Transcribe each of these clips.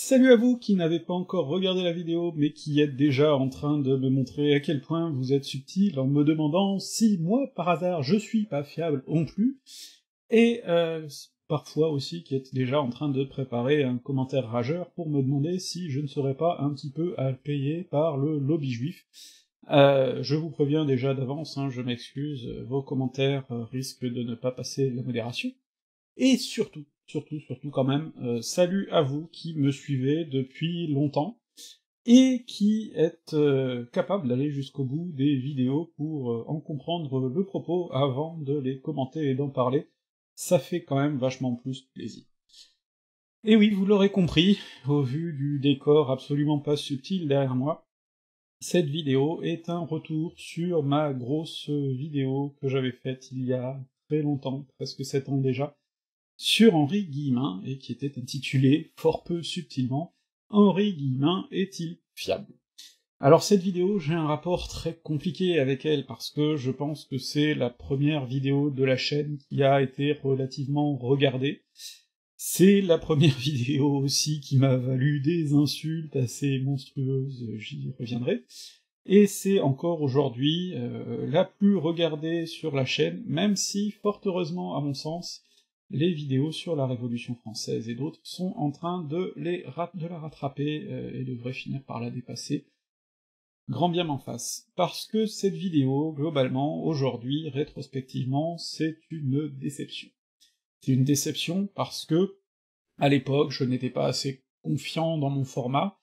Salut à vous qui n'avez pas encore regardé la vidéo, mais qui êtes déjà en train de me montrer à quel point vous êtes subtil en me demandant si moi, par hasard, je suis pas fiable non plus, et euh, parfois aussi qui êtes déjà en train de préparer un commentaire rageur pour me demander si je ne serais pas un petit peu à payer par le lobby juif. Euh, je vous préviens déjà d'avance, hein, je m'excuse, vos commentaires risquent de ne pas passer la modération. Et surtout, surtout, surtout quand même, euh, salut à vous qui me suivez depuis longtemps, et qui êtes euh, capable d'aller jusqu'au bout des vidéos pour euh, en comprendre le propos avant de les commenter et d'en parler, ça fait quand même vachement plus plaisir. Et oui, vous l'aurez compris, au vu du décor absolument pas subtil derrière moi, cette vidéo est un retour sur ma grosse vidéo que j'avais faite il y a très longtemps, presque sept ans déjà, sur Henri Guillemin, et qui était intitulé, fort peu subtilement, Henri Guillemin est-il fiable? Alors cette vidéo, j'ai un rapport très compliqué avec elle, parce que je pense que c'est la première vidéo de la chaîne qui a été relativement regardée, c'est la première vidéo aussi qui m'a valu des insultes assez monstrueuses, j'y reviendrai, et c'est encore aujourd'hui euh, la plus regardée sur la chaîne, même si, fort heureusement à mon sens, les vidéos sur la Révolution française et d'autres sont en train de, les la rattraper euh, et devraient finir par la dépasser. Grand bien m'en face. Parce que cette vidéo, globalement, aujourd'hui, rétrospectivement, c'est une déception. C'est une déception parce que, à l'époque, je n'étais pas assez confiant dans mon format,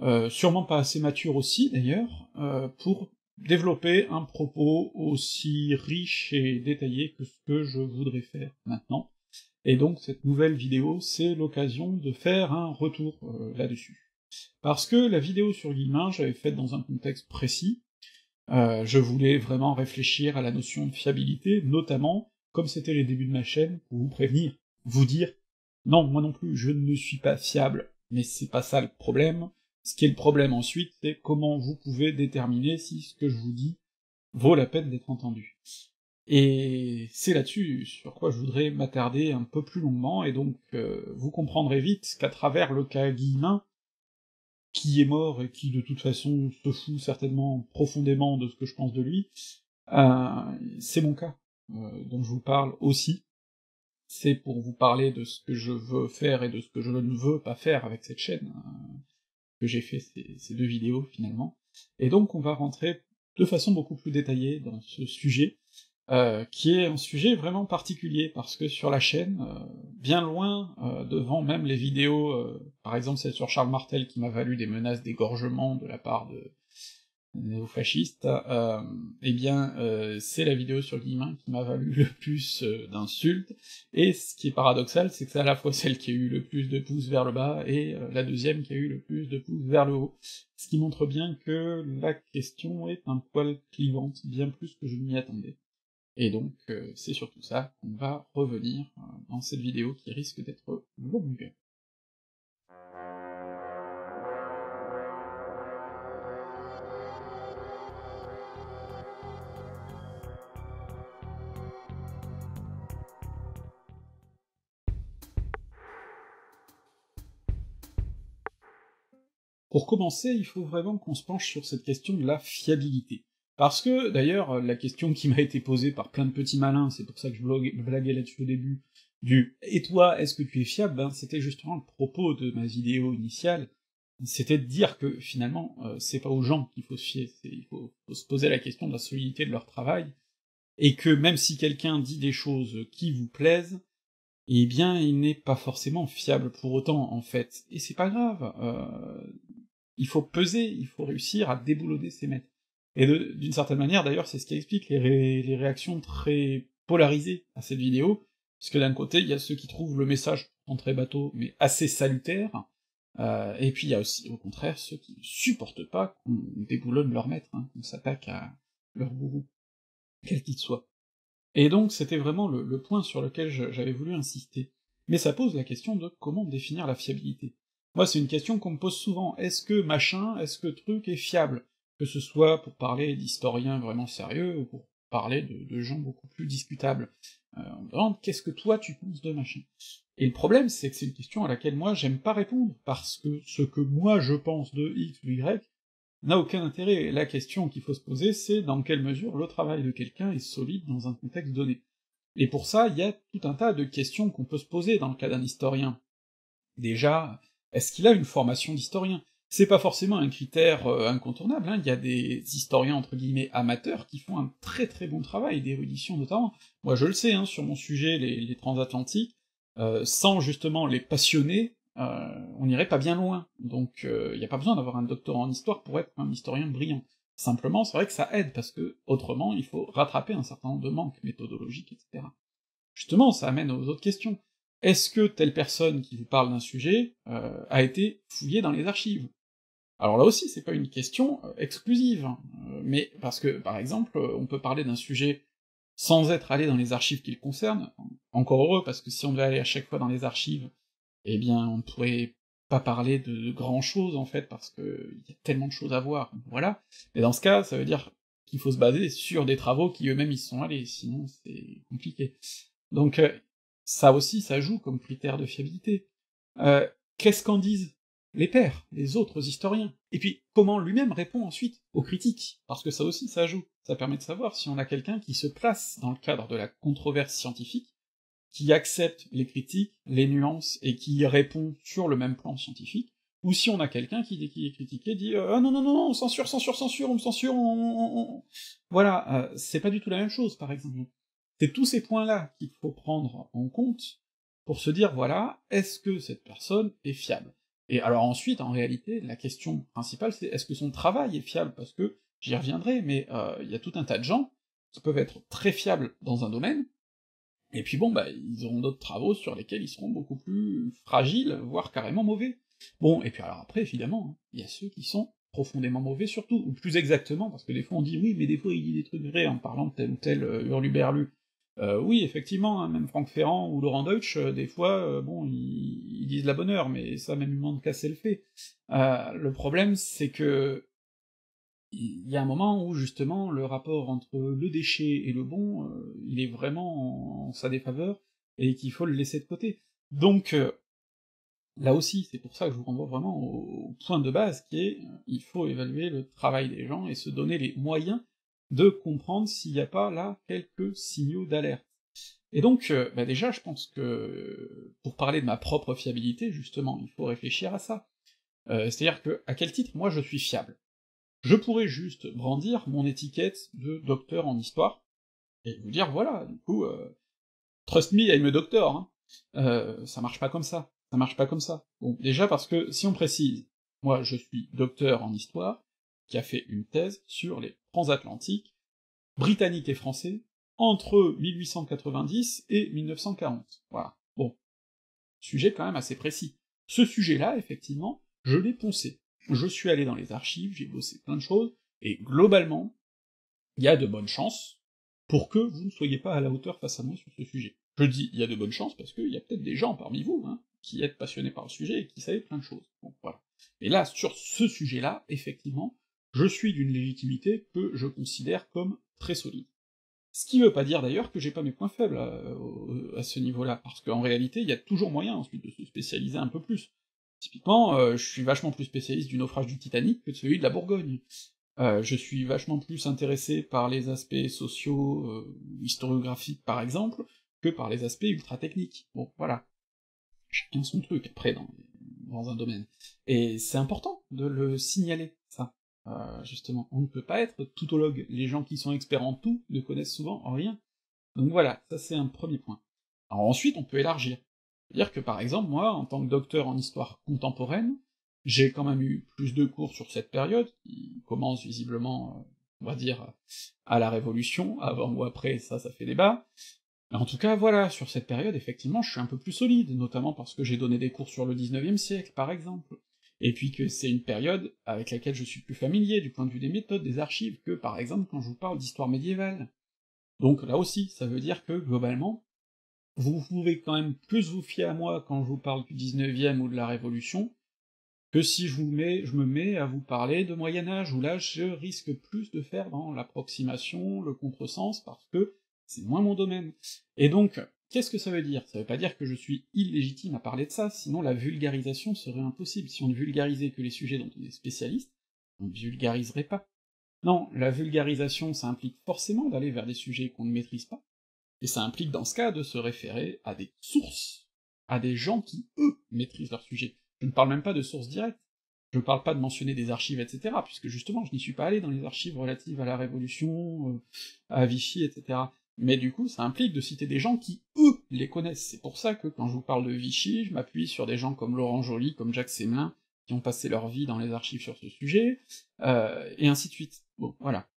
euh, sûrement pas assez mature aussi d'ailleurs, euh, pour développer un propos aussi riche et détaillé que ce que je voudrais faire maintenant. Et donc cette nouvelle vidéo, c'est l'occasion de faire un retour euh, là-dessus. Parce que la vidéo sur Guillemin, j'avais faite dans un contexte précis, euh, je voulais vraiment réfléchir à la notion de fiabilité, notamment, comme c'était les débuts de ma chaîne, pour vous prévenir, vous dire, non, moi non plus, je ne suis pas fiable, mais c'est pas ça le problème, ce qui est le problème ensuite, c'est comment vous pouvez déterminer si ce que je vous dis vaut la peine d'être entendu. Et c'est là-dessus sur quoi je voudrais m'attarder un peu plus longuement, et donc euh, vous comprendrez vite qu'à travers le cas Guillemin, qui est mort et qui de toute façon se fout certainement profondément de ce que je pense de lui, euh, c'est mon cas euh, dont je vous parle aussi. C'est pour vous parler de ce que je veux faire et de ce que je ne veux pas faire avec cette chaîne, que j'ai fait ces deux vidéos finalement. Et donc on va rentrer de façon beaucoup plus détaillée dans ce sujet, euh, qui est un sujet vraiment particulier, parce que sur la chaîne, euh, bien loin, euh, devant même les vidéos, par exemple celle sur Charles Martel qui m'a valu des menaces d'égorgement de la part de néo-fascistes, eh bien c'est la vidéo sur Guillemin qui m'a valu le plus d'insultes, et ce qui est paradoxal, c'est que c'est à la fois celle qui a eu le plus de pouces vers le bas, et la deuxième qui a eu le plus de pouces vers le haut, ce qui montre bien que la question est un poil clivante, bien plus que je m'y attendais. Et donc, euh, c'est surtout ça qu'on va revenir euh, dans cette vidéo qui risque d'être longue. Pour commencer, il faut vraiment qu'on se penche sur cette question de la fiabilité. Parce que, d'ailleurs, la question qui m'a été posée par plein de petits malins, c'est pour ça que je blaguais là-dessus au début, du « Et toi, est-ce que tu es fiable? Ben, C'était justement le propos de ma vidéo initiale, c'était de dire que, finalement, euh, c'est pas aux gens qu'il faut se fier, il faut, se poser la question de la solidité de leur travail, et que même si quelqu'un dit des choses qui vous plaisent, eh bien, il n'est pas forcément fiable pour autant, en fait. Et c'est pas grave, euh, il faut peser, il faut réussir à déboulonner ses maîtres. Et d'une certaine manière, d'ailleurs, c'est ce qui explique les, réactions très polarisées à cette vidéo, puisque d'un côté, il y a ceux qui trouvent le message en très bateau, mais assez salutaire, euh, et puis il y a aussi, au contraire, ceux qui ne supportent pas qu'on déboulonne leur maître, hein, qu'on s'attaque à leur gourou, quel qu'il soit. Et donc c'était vraiment le, le, point sur lequel j'avais voulu insister. Mais ça pose la question de comment définir la fiabilité. Moi, c'est une question qu'on me pose souvent. Est-ce que machin, est-ce que truc est fiable? Que ce soit pour parler d'historiens vraiment sérieux ou pour parler de, gens beaucoup plus discutables. Euh, on me demande qu'est-ce que toi tu penses de machin? Et le problème, c'est que c'est une question à laquelle moi j'aime pas répondre, parce que ce que moi je pense de X ou Y n'a aucun intérêt. La question qu'il faut se poser, c'est dans quelle mesure le travail de quelqu'un est solide dans un contexte donné. Et pour ça, il y a tout un tas de questions qu'on peut se poser dans le cas d'un historien. Déjà, est-ce qu'il a une formation d'historien? C'est pas forcément un critère euh, incontournable, hein. il y a des historiens entre guillemets amateurs qui font un très très bon travail, d'érudition notamment. Moi je le sais, hein, sur mon sujet, les, transatlantiques, euh, sans justement les passionnés, euh, on n'irait pas bien loin. Donc il n'y a pas besoin d'avoir un doctorat en histoire pour être un historien brillant. Simplement, c'est vrai que ça aide, parce que autrement, il faut rattraper un certain nombre de manques méthodologiques, etc. Justement, ça amène aux autres questions. Est-ce que telle personne qui vous parle d'un sujet euh, a été fouillée dans les archives? Alors là aussi, c'est pas une question exclusive, hein. mais parce que, par exemple, on peut parler d'un sujet sans être allé dans les archives qui le concernent, encore heureux, parce que si on devait aller à chaque fois dans les archives, eh bien, on ne pourrait pas parler de grand chose, en fait, parce que y a tellement de choses à voir, voilà. Mais dans ce cas, ça veut dire qu'il faut se baser sur des travaux qui eux-mêmes y sont allés, sinon c'est compliqué. Donc, euh, ça aussi, ça joue comme critère de fiabilité. Euh, Qu'est-ce qu'en disent les pairs, les autres historiens Et puis, comment lui-même répond ensuite aux critiques? Parce que ça aussi, ça joue. Ça permet de savoir si on a quelqu'un qui se place dans le cadre de la controverse scientifique, qui accepte les critiques, les nuances, et qui répond sur le même plan scientifique, ou si on a quelqu'un qui, est critiqué, dit euh, Ah non, non, non, non, censure, censure, censure, on me censure, on... Voilà, euh, c'est pas du tout la même chose, par exemple. C'est tous ces points-là qu'il faut prendre en compte pour se dire, voilà, est-ce que cette personne est fiable? Et alors ensuite, en réalité, la question principale, c'est est-ce que son travail est fiable? Parce que, j'y reviendrai, mais euh, il y a tout un tas de gens qui peuvent être très fiables dans un domaine, et puis bon, bah, ils auront d'autres travaux sur lesquels ils seront beaucoup plus fragiles, voire carrément mauvais. Bon, et puis alors après, évidemment, hein, il y a ceux qui sont profondément mauvais surtout, ou plus exactement, parce que des fois on dit oui, mais des fois il dit des trucs vrais en parlant de tel ou tel euh, hurluberlu. Euh, oui, effectivement, hein, même Franck Ferrand ou Laurent Deutsch, euh, des fois, euh, bon, ils, disent la bonne heure, mais ça, même humain de casser le fait. le problème, c'est que il y a un moment où justement le rapport entre le déchet et le bon, euh, il est vraiment en, sa défaveur, et qu'il faut le laisser de côté. Donc, là aussi, c'est pour ça que je vous renvoie vraiment au, point de base qui est, il faut évaluer le travail des gens et se donner les moyens de comprendre s'il n'y a pas là quelques signaux d'alerte. Et donc, bah déjà, je pense que pour parler de ma propre fiabilité, justement, il faut réfléchir à ça. C'est-à-dire que, à quel titre moi je suis fiable? Je pourrais juste brandir mon étiquette de docteur en histoire, et vous dire, voilà, du coup, euh, trust me, I'm a doctor, hein. Euh, ça marche pas comme ça, ça marche pas comme ça. Bon, déjà parce que, si on précise, moi je suis docteur en histoire, qui a fait une thèse sur les transatlantiques, britanniques et français, entre 1890 et 1940. Voilà. Bon. Sujet quand même assez précis. Ce sujet-là, effectivement, je l'ai poncé je suis allé dans les archives, j'ai bossé plein de choses, et globalement, il y a de bonnes chances pour que vous ne soyez pas à la hauteur face à moi sur ce sujet. Je dis il y a de bonnes chances parce qu'il y a peut-être des gens parmi vous, hein, qui êtes passionnés par le sujet et qui savent plein de choses. Bon, voilà. Et là, sur ce sujet-là, effectivement, je suis d'une légitimité que je considère comme très solide. Ce qui veut pas dire d'ailleurs que j'ai pas mes points faibles à, à ce niveau-là, parce qu'en réalité, il y a toujours moyen ensuite de se spécialiser un peu plus. Typiquement, euh, je suis vachement plus spécialiste du naufrage du Titanic que de celui de la Bourgogne. Euh, je suis vachement plus intéressé par les aspects sociaux, euh, historiographiques par exemple, que par les aspects ultra techniques. Bon, voilà. Chacun son truc après dans, un domaine. Et c'est important de le signaler. Euh, justement, on ne peut pas être toutologue. Les gens qui sont experts en tout ne connaissent souvent rien. Donc voilà, ça c'est un premier point. Alors ensuite, on peut élargir. C'est-à-dire que par exemple, moi, en tant que docteur en histoire contemporaine, j'ai quand même eu plus de cours sur cette période, qui commence visiblement, euh, on va dire, à la Révolution, avant ou après, ça, ça fait débat. Mais en tout cas, voilà, sur cette période, effectivement, je suis un peu plus solide, notamment parce que j'ai donné des cours sur le 19e siècle, par exemple, et puis que c'est une période avec laquelle je suis plus familier du point de vue des méthodes, des archives, que par exemple quand je vous parle d'histoire médiévale. Donc là aussi, ça veut dire que, globalement, vous pouvez quand même plus vous fier à moi quand je vous parle du 19e ou de la Révolution, que si je vous mets, je me mets à vous parler de Moyen Âge, où là je risque plus de faire dans l'approximation, le contresens, parce que c'est moins mon domaine. Et donc, qu'est-ce que ça veut dire? Ça veut pas dire que je suis illégitime à parler de ça, sinon la vulgarisation serait impossible. Si on ne vulgarisait que les sujets dont on est spécialiste, on ne vulgariserait pas. Non, la vulgarisation, ça implique forcément d'aller vers des sujets qu'on ne maîtrise pas, et ça implique dans ce cas de se référer à des sources, à des gens qui, eux, maîtrisent leur sujet. Je ne parle même pas de sources directes, je ne parle pas de mentionner des archives, etc., puisque justement, je n'y suis pas allé dans les archives relatives à la Révolution, euh, à Vichy, etc. Mais du coup, ça implique de citer des gens qui, eux, les connaissent. C'est pour ça que quand je vous parle de Vichy, je m'appuie sur des gens comme Laurent Joly, comme Jacques Sémelin, qui ont passé leur vie dans les archives sur ce sujet, euh, et ainsi de suite. Bon, voilà.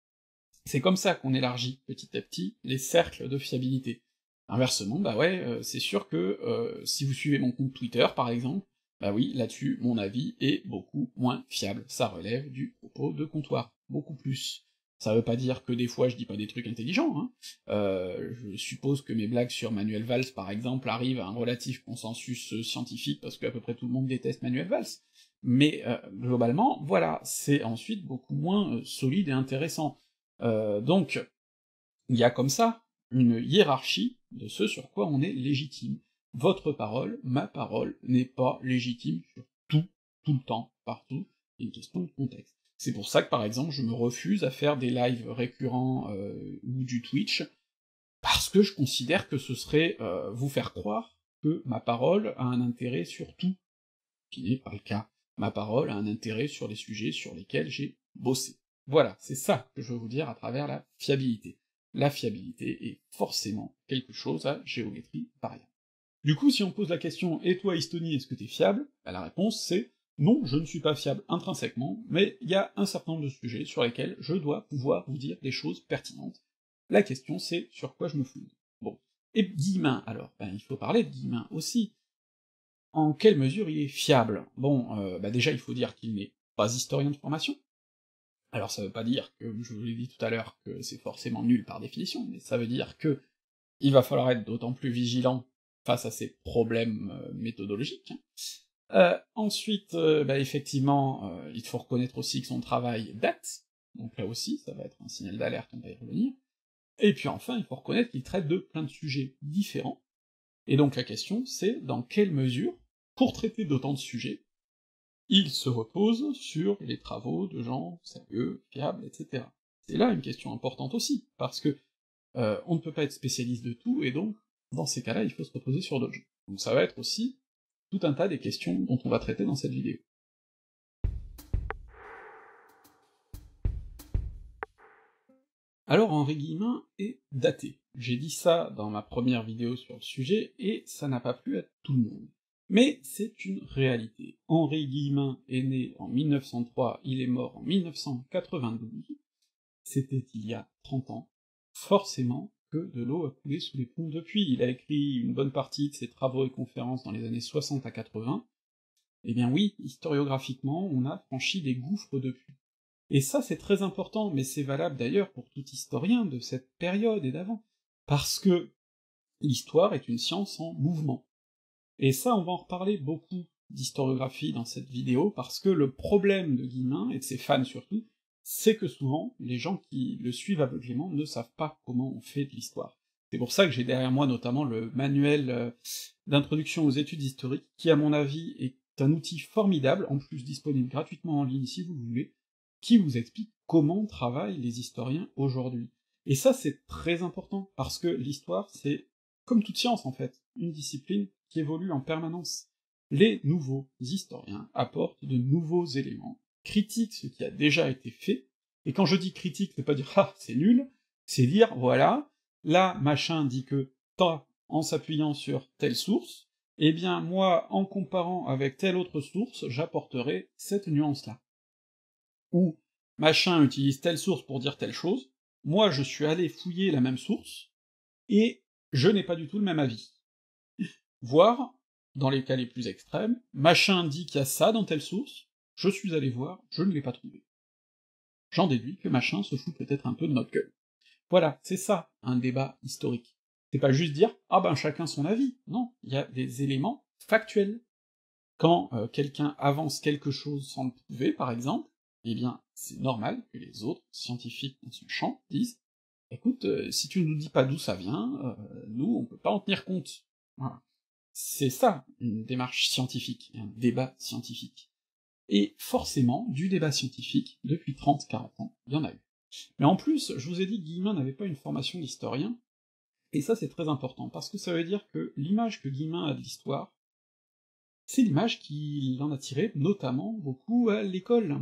C'est comme ça qu'on élargit petit à petit les cercles de fiabilité. Inversement, bah ouais, euh, c'est sûr que euh, si vous suivez mon compte Twitter, par exemple, bah oui, là-dessus, mon avis est beaucoup moins fiable. Ça relève du propos de comptoir, beaucoup plus. Ça veut pas dire que des fois je dis pas des trucs intelligents, hein. Euh, je suppose que mes blagues sur Manuel Valls, par exemple, arrivent à un relatif consensus scientifique, parce qu'à peu près tout le monde déteste Manuel Valls, mais globalement, voilà, c'est ensuite beaucoup moins solide et intéressant. Euh, donc, il y a comme ça une hiérarchie de ce sur quoi on est légitime. Votre parole, ma parole, n'est pas légitime sur tout, tout le temps, partout, une question de contexte. C'est pour ça que par exemple je me refuse à faire des lives récurrents euh, ou du Twitch, parce que je considère que ce serait euh, vous faire croire que ma parole a un intérêt sur tout, qui n'est pas le cas. Ma parole a un intérêt sur les sujets sur lesquels j'ai bossé. Voilà, c'est ça que je veux vous dire à travers la fiabilité. La fiabilité est forcément quelque chose à géométrie variable. Du coup, si on pose la question Et toi, Estonie, est-ce que t'es fiable? Bah, La réponse c'est non, je ne suis pas fiable intrinsèquement, mais il y a un certain nombre de sujets sur lesquels je dois pouvoir vous dire des choses pertinentes. La question c'est sur quoi je me fonde. Bon. Et Guillemin, alors, ben il faut parler de Guillemin aussi. En quelle mesure il est fiable? Bon, euh, bah déjà il faut dire qu'il n'est pas historien de formation, alors ça veut pas dire que, je vous l'ai dit tout à l'heure, que c'est forcément nul par définition, mais ça veut dire que il va falloir être d'autant plus vigilant face à ces problèmes euh, méthodologiques. Euh, ensuite, euh, bah, effectivement, il faut reconnaître aussi que son travail date, donc là aussi, ça va être un signal d'alerte, on va y revenir. Et puis enfin, il faut reconnaître qu'il traite de plein de sujets différents, et donc la question c'est dans quelle mesure, pour traiter d'autant de sujets, il se repose sur les travaux de gens sérieux, fiables, etc. C'est là une question importante aussi, parce que euh, on ne peut pas être spécialiste de tout, et donc, dans ces cas-là, il faut se reposer sur d'autres gens. Donc ça va être aussi tout un tas des questions dont on va traiter dans cette vidéo. Alors Henri Guillemin est daté. J'ai dit ça dans ma première vidéo sur le sujet, et ça n'a pas plu à tout le monde. Mais c'est une réalité. Henri Guillemin est né en 1903, il est mort en 1992, c'était il y a 30 ans, forcément de l'eau a coulé sous les ponts depuis. Il a écrit une bonne partie de ses travaux et conférences dans les années 60 à 80. Eh bien oui, historiographiquement, on a franchi des gouffres depuis. Et ça, c'est très important, mais c'est valable d'ailleurs pour tout historien de cette période et d'avant, parce que l'histoire est une science en mouvement. Et ça, on va en reparler beaucoup d'historiographie dans cette vidéo, parce que le problème de Guillemin, et de ses fans surtout, c'est que souvent, les gens qui le suivent aveuglément ne savent pas comment on fait de l'histoire. C'est pour ça que j'ai derrière moi notamment le manuel euh, d'introduction aux études historiques, qui à mon avis est un outil formidable, en plus disponible gratuitement en ligne si vous voulez, qui vous explique comment travaillent les historiens aujourd'hui. Et ça c'est très important, parce que l'histoire c'est, comme toute science en fait, une discipline qui évolue en permanence. Les nouveaux historiens apportent de nouveaux éléments, critiquent ce qui a déjà été fait, et quand je dis critique, c'est pas dire ah c'est nul, c'est dire voilà, là machin dit que tant en s'appuyant sur telle source, eh bien moi, en comparant avec telle autre source, j'apporterai cette nuance-là. Ou machin utilise telle source pour dire telle chose, moi je suis allé fouiller la même source, et je n'ai pas du tout le même avis. Voire, dans les cas les plus extrêmes, machin dit qu'il y a ça dans telle source, je suis allé voir, je ne l'ai pas trouvé. J'en déduis que machin se fout peut-être un peu de notre gueule. Voilà, c'est ça, un débat historique. C'est pas juste dire, ah ben chacun son avis, non, il y a des éléments factuels. Quand euh, quelqu'un avance quelque chose sans le prouver, par exemple, eh bien, c'est normal que les autres scientifiques dans son champ disent, écoute, si tu nous dis pas d'où ça vient, nous, on peut pas en tenir compte. Voilà. C'est ça, une démarche scientifique, un débat scientifique. Et forcément, du débat scientifique, depuis 30-40 ans, il y en a eu. Mais en plus, je vous ai dit que Guillemin n'avait pas une formation d'historien, et ça c'est très important, parce que ça veut dire que l'image que Guillemin a de l'histoire, c'est l'image qu'il en a tirée notamment beaucoup à l'école.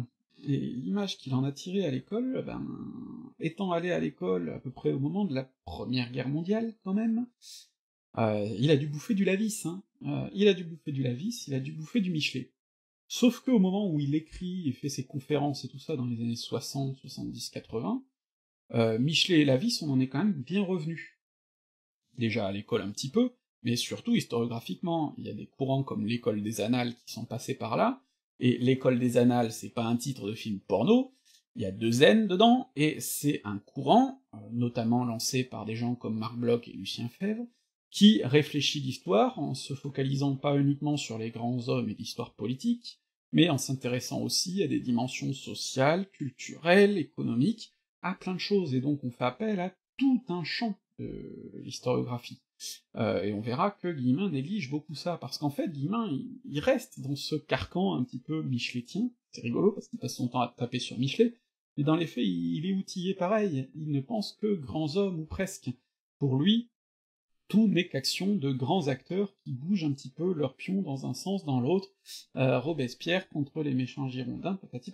Et l'image qu'il en a tirée à l'école, ben, étant allé à l'école à peu près au moment de la Première Guerre mondiale, quand même, euh, il a dû bouffer du Lavis, hein. Euh, il a dû bouffer du Lavis, il a dû bouffer du Michelet. Sauf qu'au moment où il écrit et fait ses conférences et tout ça dans les années 60, 70, 80, euh, Michelet et Lavis, on en est quand même bien revenu. Déjà à l'école un petit peu, mais surtout historiographiquement, il y a des courants comme l'école des annales qui sont passés par là, et l'école des annales, c'est pas un titre de film porno, il y a deux N dedans, et c'est un courant, euh, notamment lancé par des gens comme Marc Bloch et Lucien Fèvre, qui réfléchit l'histoire en se focalisant pas uniquement sur les grands hommes et l'histoire politique, mais en s'intéressant aussi à des dimensions sociales, culturelles, économiques, à plein de choses, et donc on fait appel à tout un champ de l'historiographie. Euh, et on verra que Guillemin néglige beaucoup ça, parce qu'en fait, Guillemin, il, reste dans ce carcan un petit peu micheletien, c'est rigolo, parce qu'il passe son temps à taper sur Michelet, mais dans les faits, il, est outillé pareil, il ne pense que grands hommes, ou presque. Pour lui, tout n'est qu'action de grands acteurs qui bougent un petit peu leur pion dans un sens, dans l'autre, euh, Robespierre contre les méchants girondins, patati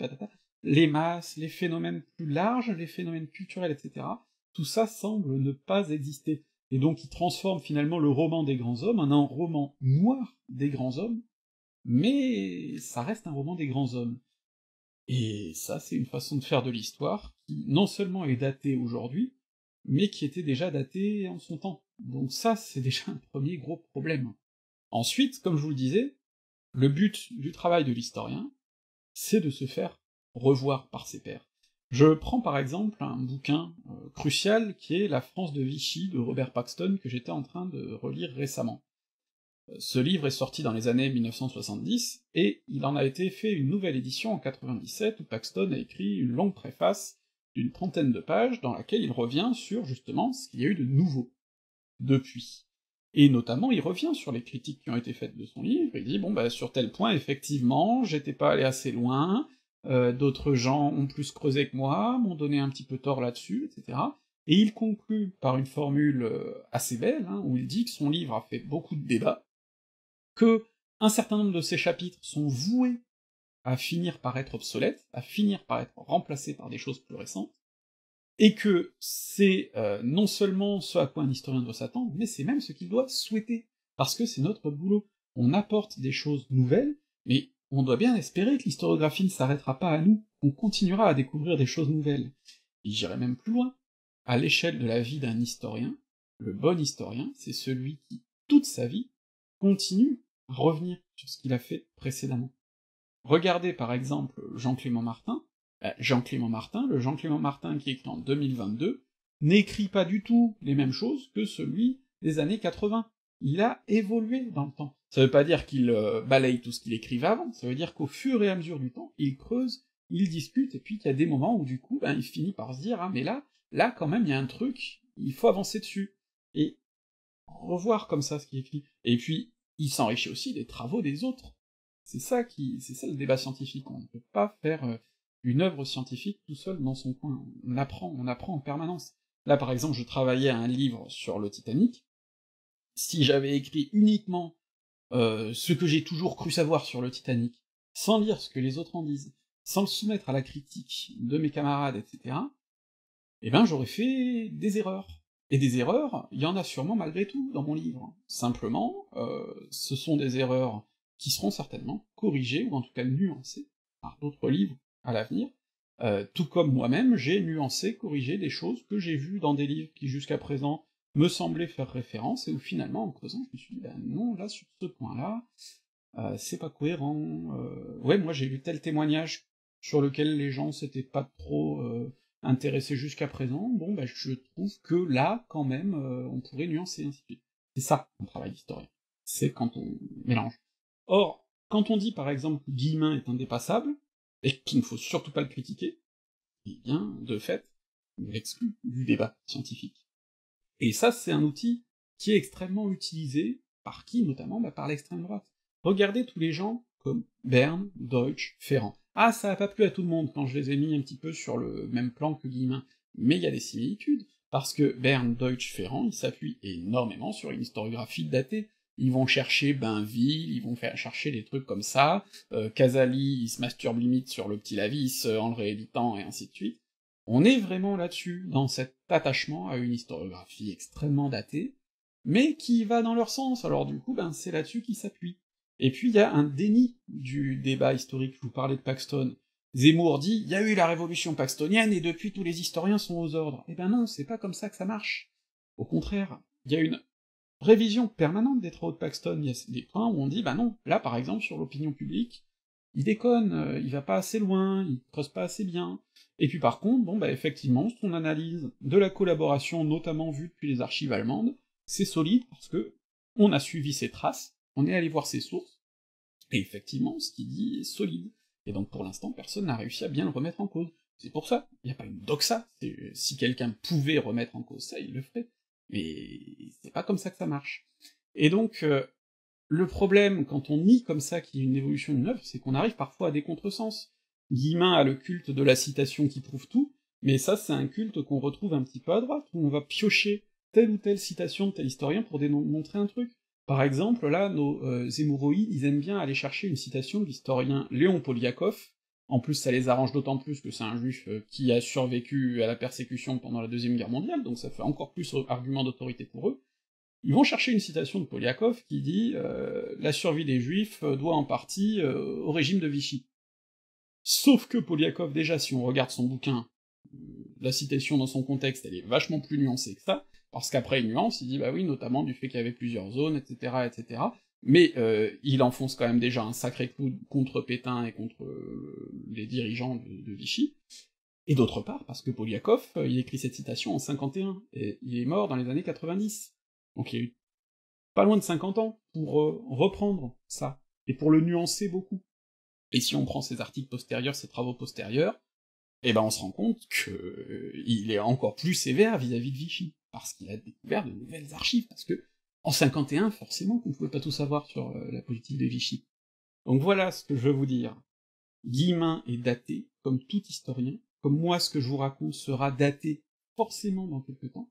les masses, les phénomènes plus larges, les phénomènes culturels, etc., tout ça semble ne pas exister et donc il transforme finalement le roman des grands hommes en un roman noir des grands hommes, mais ça reste un roman des grands hommes. Et ça, c'est une façon de faire de l'histoire qui non seulement est datée aujourd'hui, mais qui était déjà datée en son temps. Donc ça, c'est déjà un premier gros problème. Ensuite, comme je vous le disais, le but du travail de l'historien, c'est de se faire revoir par ses pairs. Je prends par exemple un bouquin euh, crucial qui est La France de Vichy de Robert Paxton que j'étais en train de relire récemment. Euh, ce livre est sorti dans les années 1970, et il en a été fait une nouvelle édition en 97 où Paxton a écrit une longue préface d'une trentaine de pages dans laquelle il revient sur justement ce qu'il y a eu de nouveau depuis. Et notamment, il revient sur les critiques qui ont été faites de son livre, il dit, bon, bah, sur tel point, effectivement, j'étais pas allé assez loin, euh, d'autres gens ont plus creusé que moi, m'ont donné un petit peu tort là-dessus, etc. Et il conclut par une formule euh, assez belle, hein, où il dit que son livre a fait beaucoup de débats, que un certain nombre de ses chapitres sont voués à finir par être obsolètes, à finir par être remplacés par des choses plus récentes, et que c'est euh, non seulement ce à quoi un historien doit s'attendre, mais c'est même ce qu'il doit souhaiter, parce que c'est notre boulot. On apporte des choses nouvelles, mais on doit bien espérer que l'historiographie ne s'arrêtera pas à nous, qu'on continuera à découvrir des choses nouvelles. Et j'irai même plus loin. À l'échelle de la vie d'un historien, le bon historien, c'est celui qui, toute sa vie, continue à revenir sur ce qu'il a fait précédemment. Regardez par exemple Jean-Clément Martin. Bah, Jean-Clément Martin, le Jean-Clément Martin qui écrit en 2022, n'écrit pas du tout les mêmes choses que celui des années 80 il a évolué dans le temps. Ça veut pas dire qu'il euh, balaye tout ce qu'il écrivait avant, ça veut dire qu'au fur et à mesure du temps, il creuse, il discute, et puis qu'il y a des moments où du coup, ben, il finit par se dire, ah mais là, là quand même, il y a un truc, il faut avancer dessus. Et revoir comme ça ce qu'il écrit. Et puis, il s'enrichit aussi des travaux des autres. C'est ça qui, c'est ça le débat scientifique. On ne peut pas faire euh, une œuvre scientifique tout seul dans son coin. On apprend, on apprend en permanence. Là, par exemple, je travaillais à un livre sur le Titanic, si j'avais écrit uniquement euh, ce que j'ai toujours cru savoir sur le Titanic, sans lire ce que les autres en disent, sans le soumettre à la critique de mes camarades, etc., eh ben j'aurais fait des erreurs. Et des erreurs, il y en a sûrement malgré tout dans mon livre. Simplement, euh, ce sont des erreurs qui seront certainement corrigées, ou en tout cas nuancées, par d'autres livres à l'avenir, euh, tout comme moi-même j'ai nuancé, corrigé des choses que j'ai vues dans des livres qui jusqu'à présent me semblait faire référence, et où finalement, en creusant, je me suis dit, ben non, là, sur ce point-là, euh, c'est pas cohérent. Euh, moi j'ai lu tel témoignage sur lequel les gens s'étaient pas trop euh, intéressés jusqu'à présent, bon, ben je trouve que là, quand même, on pourrait nuancer, ainsi de suite. C'est ça, un travail d'historien. C'est quand on mélange. Or, quand on dit par exemple que Guillemin est indépassable, et qu'il ne faut surtout pas le critiquer, eh bien, de fait, l'exclut du débat scientifique. Et ça, c'est un outil qui est extrêmement utilisé, par qui notamment bah, Par l'extrême droite. Regardez tous les gens comme Bern, Deutsch, Ferrand. Ah, ça a pas plu à tout le monde quand je les ai mis un petit peu sur le même plan que Guillemin, mais il y a des similitudes, parce que Bern, Deutsch, Ferrand, ils s'appuient énormément sur une historiographie datée. Ils vont chercher Bainville, ils vont faire chercher des trucs comme ça, euh, Casali, il se masturbe limite sur le petit Lavis euh, en le rééditant, et ainsi de suite. On est vraiment là-dessus, dans cet attachement à une historiographie extrêmement datée, mais qui va dans leur sens, alors du coup, ben c'est là-dessus qu'ils s'appuient. Et puis il y a un déni du débat historique, je vous parlais de Paxton. Zemmour dit, il y a eu la révolution paxtonienne, et depuis tous les historiens sont aux ordres. Eh ben non, c'est pas comme ça que ça marche. Au contraire, il y a une révision permanente des travaux de Paxton, il y a des points où on dit, bah non, là par exemple, sur l'opinion publique, il déconne, euh, il va pas assez loin, il creuse pas assez bien. Et puis par contre, bon bah effectivement, son analyse de la collaboration, notamment vue depuis les archives allemandes, c'est solide parce que on a suivi ses traces, on est allé voir ses sources, et effectivement, ce qu'il dit est solide. Et donc pour l'instant, personne n'a réussi à bien le remettre en cause. C'est pour ça, il n'y a pas une doxa, si quelqu'un pouvait remettre en cause ça, il le ferait. Mais c'est pas comme ça que ça marche. Et donc, euh, le problème, quand on nie comme ça qu'il y a une évolution d'une œuvre, c'est qu'on arrive parfois à des contresens. Guillemin a le culte de la citation qui prouve tout, mais ça c'est un culte qu'on retrouve un petit peu à droite, où on va piocher telle ou telle citation de tel historien pour démontrer un truc. Par exemple, là, nos euh, ils aiment bien aller chercher une citation de l'historien Léon Poliakov, en plus ça les arrange d'autant plus que c'est un juif euh, qui a survécu à la persécution pendant la Deuxième Guerre mondiale, donc ça fait encore plus argument d'autorité pour eux. Ils vont chercher une citation de Poliakov qui dit euh, La survie des juifs doit en partie euh, au régime de Vichy ». Sauf que Poliakov, déjà, si on regarde son bouquin, la citation dans son contexte, elle est vachement plus nuancée que ça, parce qu'après il nuance, il dit bah oui, notamment du fait qu'il y avait plusieurs zones, etc., etc. Mais euh, il enfonce quand même déjà un sacré coup contre Pétain et contre euh, les dirigeants de, Vichy. Et d'autre part, parce que Poliakov, euh, il écrit cette citation en 51, et il est mort dans les années 90. Donc il y a eu pas loin de 50 ans pour reprendre ça, et pour le nuancer beaucoup. Et si on prend ses articles postérieurs, ses travaux postérieurs, eh ben on se rend compte que il est encore plus sévère vis-à-vis -vis de Vichy parce qu'il a découvert de nouvelles archives, parce que en 51, forcément qu'on ne pouvait pas tout savoir sur euh, la politique de Vichy. Donc voilà ce que je veux vous dire. Guillemin est daté, comme tout historien, comme moi ce que je vous raconte sera daté forcément dans quelque temps,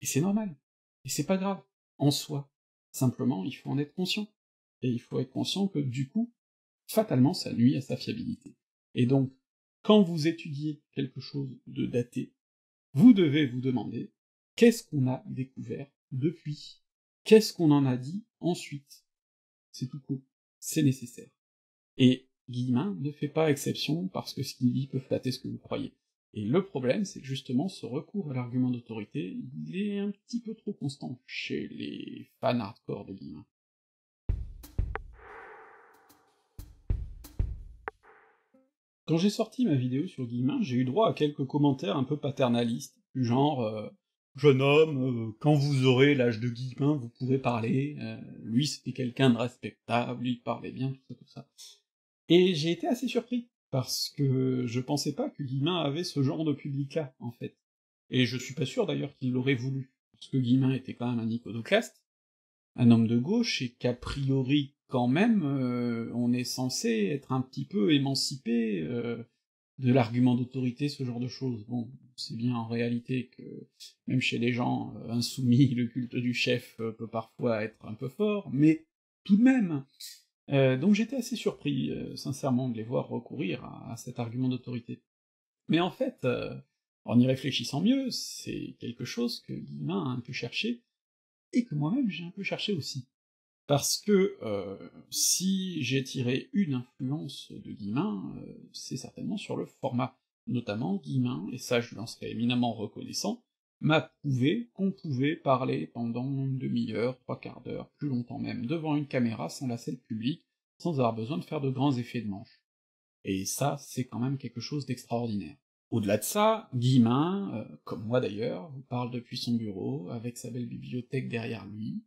et c'est normal, et c'est pas grave, en soi. Simplement, il faut en être conscient. Et il faut être conscient que du coup, fatalement, ça nuit à sa fiabilité. Et donc, quand vous étudiez quelque chose de daté, vous devez vous demander Qu'est-ce qu'on a découvert depuis Qu'est-ce qu'on en a dit ensuite? C'est tout court, c'est nécessaire. Et Guillemin ne fait pas exception parce que ce qu'il dit peut flatter ce que vous croyez. Et le problème, c'est que justement, ce recours à l'argument d'autorité, il est un petit peu trop constant chez les fans hardcore de Guillemin. Quand j'ai sorti ma vidéo sur Guillemin, j'ai eu droit à quelques commentaires un peu paternalistes, du genre euh, jeune homme, euh, quand vous aurez l'âge de Guillemin, vous pourrez parler, euh, lui c'était quelqu'un de respectable, il parlait bien, tout ça, tout ça. Et j'ai été assez surpris, parce que je pensais pas que Guillemin avait ce genre de public-là, en fait. Et je suis pas sûr d'ailleurs qu'il l'aurait voulu, parce que Guillemin était quand même un iconoclaste, un homme de gauche, et qu'a priori, quand même, euh, on est censé être un petit peu émancipé de l'argument d'autorité, ce genre de choses. Bon, c'est bien en réalité que même chez les gens euh, insoumis, le culte du chef euh, peut parfois être un peu fort, mais tout de même. Euh, donc j'étais assez surpris, sincèrement, de les voir recourir à, cet argument d'autorité. Mais en fait, en y réfléchissant mieux, c'est quelque chose que Guillemin a un peu cherché, et que moi-même j'ai un peu cherché aussi. Parce que si j'ai tiré une influence de Guillemin, c'est certainement sur le format notamment Guillemin, et ça je lui serais éminemment reconnaissant, m'a prouvé qu'on pouvait parler pendant une demi-heure, trois quarts d'heure, plus longtemps même, devant une caméra sans la scène publique, sans avoir besoin de faire de grands effets de manche. Et ça, c'est quand même quelque chose d'extraordinaire. Au-delà de ça, Guillemin, euh, comme moi d'ailleurs, parle depuis son bureau, avec sa belle bibliothèque derrière lui.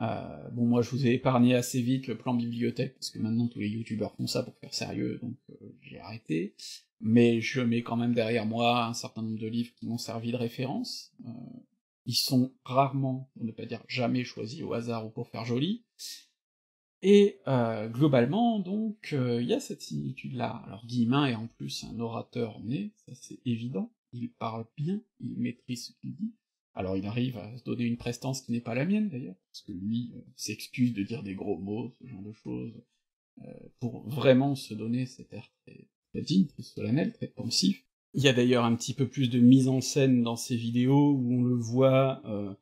Euh, bon, moi je vous ai épargné assez vite le plan bibliothèque, parce que maintenant tous les youtubeurs font ça pour faire sérieux, donc euh, j'ai arrêté mais je mets quand même derrière moi un certain nombre de livres qui m'ont servi de référence. Euh, ils sont rarement, pour ne pas dire jamais, choisis au hasard ou pour faire joli. Et euh, globalement, donc, euh, il y a cette similitude-là. Alors Guillemin est en plus un orateur né, ça c'est évident, il parle bien, il maîtrise ce qu'il dit, alors il arrive à se donner une prestance qui n'est pas la mienne d'ailleurs, parce que lui euh, s'excuse de dire des gros mots, ce genre de choses, pour vraiment se donner cet air très, très digne, très solennel, très pensif. Il y a d'ailleurs un petit peu plus de mise en scène dans ces vidéos où on le voit euh,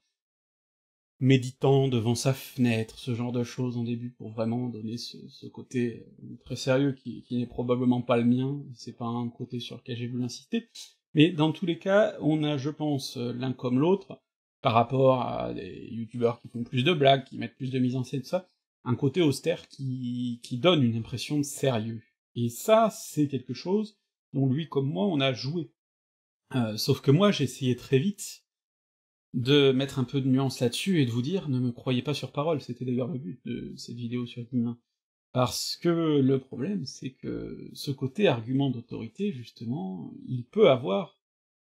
méditant devant sa fenêtre, ce genre de choses en début, pour vraiment donner ce, côté euh, très sérieux qui, n'est probablement pas le mien, c'est pas un côté sur lequel j'ai voulu insister. Mais dans tous les cas, on a, je pense, l'un comme l'autre, par rapport à des youtubeurs qui font plus de blagues, qui mettent plus de mise en scène, tout ça, un côté austère qui, qui donne une impression de sérieux. Et ça, c'est quelque chose dont lui comme moi on a joué. Euh, sauf que moi j'ai essayé très vite de mettre un peu de nuance là-dessus et de vous dire ne me croyez pas sur parole, c'était d'ailleurs le but de cette vidéo sur Guillemin. Parce que le problème, c'est que ce côté argument d'autorité, justement, il peut avoir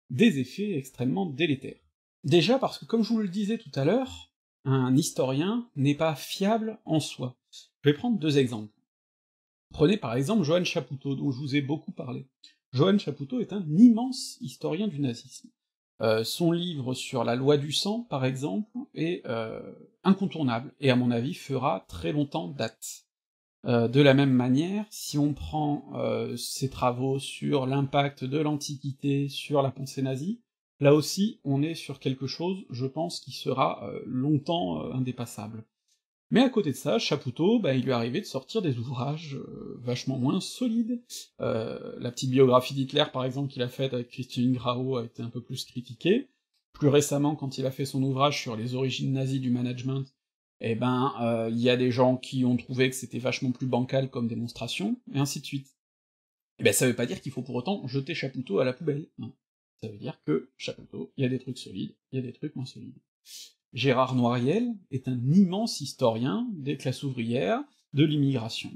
des effets extrêmement délétères. Déjà parce que, comme je vous le disais tout à l'heure, un historien n'est pas fiable en soi. Je vais prendre deux exemples. Prenez par exemple Johann Chapoutot, dont je vous ai beaucoup parlé. Johann Chapoutot est un immense historien du nazisme. Euh, son livre sur la loi du sang, par exemple, est euh, incontournable, et à mon avis fera très longtemps date. Euh, de la même manière, si on prend ses travaux sur l'impact de l'Antiquité sur la pensée nazie, là aussi on est sur quelque chose, je pense, qui sera longtemps indépassable. Mais à côté de ça, Chapoutot, bah, il lui arrivait de sortir des ouvrages euh, vachement moins solides. Euh, la petite biographie d'Hitler, par exemple, qu'il a faite avec Christine Grau, a été un peu plus critiquée. Plus récemment, quand il a fait son ouvrage sur les origines nazies du management, eh ben, euh, il y a des gens qui ont trouvé que c'était vachement plus bancal comme démonstration, et ainsi de suite. Eh ben, ça veut pas dire qu'il faut pour autant jeter Chapoutot à la poubelle. Ça veut dire que Chapoutot, il y a des trucs solides, il y a des trucs moins solides. Gérard Noiriel est un immense historien des classes ouvrières, de l'immigration.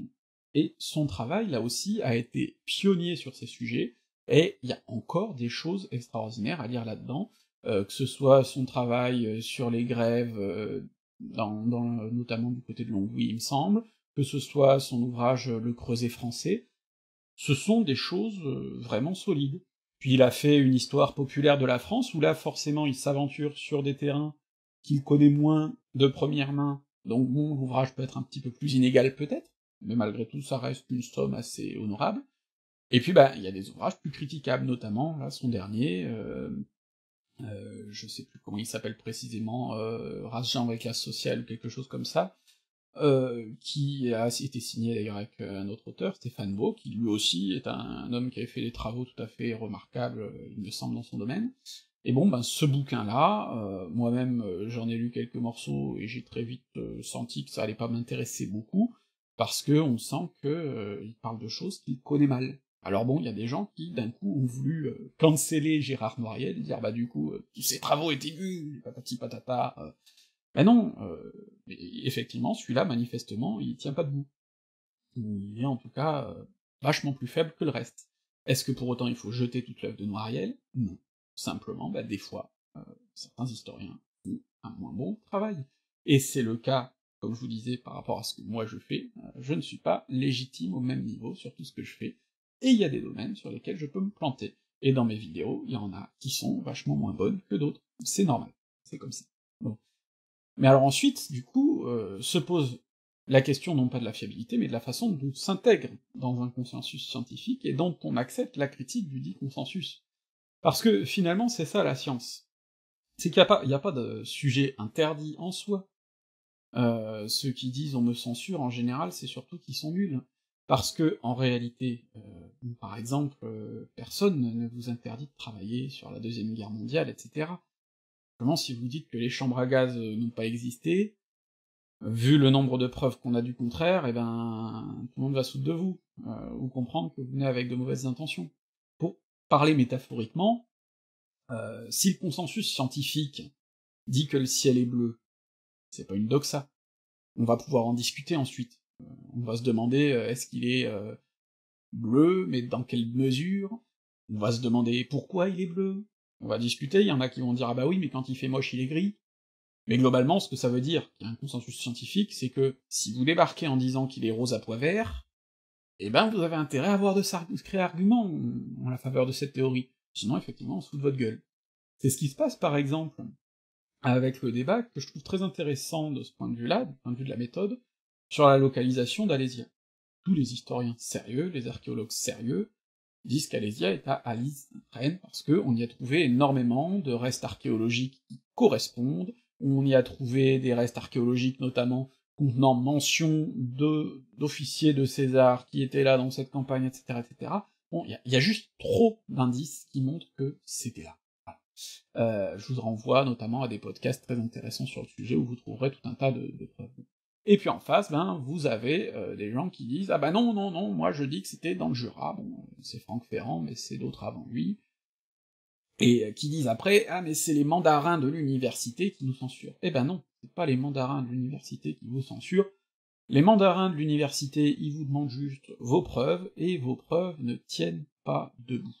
Et son travail, là aussi, a été pionnier sur ces sujets, et il y a encore des choses extraordinaires à lire là-dedans, euh, que ce soit son travail euh, sur les grèves, euh, notamment du côté de Longwy, il me semble, que ce soit son ouvrage Le Creuset français, ce sont des choses vraiment solides. Puis il a fait une histoire populaire de la France, où là forcément il s'aventure sur des terrains qu'il connaît moins de première main, donc bon, l'ouvrage peut être un petit peu plus inégal peut-être, mais malgré tout ça reste une somme assez honorable. Et puis bah il y a des ouvrages plus critiquables, notamment là son dernier, euh, euh, je sais plus comment il s'appelle précisément, euh, Race avec la sociale ou quelque chose comme ça, euh, qui a été signé d'ailleurs avec un autre auteur, Stéphane Beau, qui lui aussi est un, un, homme qui avait fait des travaux tout à fait remarquables, il me semble, dans son domaine, et bon, ben ce bouquin-là, euh, moi-même euh, j'en ai lu quelques morceaux et j'ai très vite euh, senti que ça allait pas m'intéresser beaucoup, parce que on sent que il parle de choses qu'il connaît mal. Alors bon, il y a des gens qui d'un coup ont voulu canceller Gérard Noiriel, dire bah du coup tous ses travaux étaient nuls, patati patata. Mais non, effectivement, celui-là manifestement il tient pas debout. Il est en tout cas vachement plus faible que le reste. Est-ce que pour autant il faut jeter toute l'œuvre de Noiriel? Non simplement, bah, des fois, euh, certains historiens font un moins bon travail. Et c'est le cas, comme je vous disais, par rapport à ce que moi je fais, euh, je ne suis pas légitime au même niveau sur tout ce que je fais, et il y a des domaines sur lesquels je peux me planter. Et dans mes vidéos, il y en a qui sont vachement moins bonnes que d'autres. C'est normal, c'est comme ça. Bon. Mais alors ensuite, du coup, euh, se pose la question non pas de la fiabilité, mais de la façon dont on s'intègre dans un consensus scientifique et dont on accepte la critique du dit consensus. Parce que finalement, c'est ça la science. C'est qu'il n'y a, pas, a pas de sujet interdit en soi. Euh, ceux qui disent on me censure, en général, c'est surtout qu'ils sont nuls. Parce que, en réalité, euh, par exemple, euh, personne ne vous interdit de travailler sur la Deuxième Guerre mondiale, etc. Comment si vous dites que les chambres à gaz n'ont pas existé, vu le nombre de preuves qu'on a du contraire, eh ben tout le monde va soude de vous, ou comprendre que vous venez avec de mauvaises intentions parler métaphoriquement, euh, si le consensus scientifique dit que le ciel est bleu, c'est pas une doxa. On va pouvoir en discuter ensuite. Euh, on va se demander euh, est-ce qu'il est bleu, mais dans quelle mesure? On va se demander pourquoi il est bleu. On va discuter, il y en a qui vont dire ah bah oui, mais quand il fait moche, il est gris. Mais globalement, ce que ça veut dire, qu'il y a un consensus scientifique, c'est que si vous débarquez en disant qu'il est rose à pois vert, eh ben vous avez intérêt à avoir de sacrés arguments en la faveur de cette théorie. Sinon, effectivement, on se fout de votre gueule. C'est ce qui se passe, par exemple, avec le débat que je trouve très intéressant de ce point de vue-là, du point de vue de la méthode, sur la localisation d'Alésia. Tous les historiens sérieux, les archéologues sérieux, disent qu'Alésia est à Alice, Rennes, parce qu'on y a trouvé énormément de restes archéologiques qui correspondent, on y a trouvé des restes archéologiques notamment contenant mention de d'officiers de César qui étaient là dans cette campagne, etc., etc. Bon, il y, a juste trop d'indices qui montrent que c'était là. Euh, je vous renvoie notamment à des podcasts très intéressants sur le sujet où vous trouverez tout un tas de, preuves. Et puis en face, ben, vous avez euh, des gens qui disent Ah ben non, non, non, moi je dis que c'était dans le Jura, bon, c'est Franck Ferrand, mais c'est d'autres avant lui, et euh, qui disent après Ah mais c'est les mandarins de l'université qui nous censurent. Eh ben non, c'est pas les mandarins de l'université qui vous censurent, les mandarins de l'université, ils vous demandent juste vos preuves, et vos preuves ne tiennent pas debout.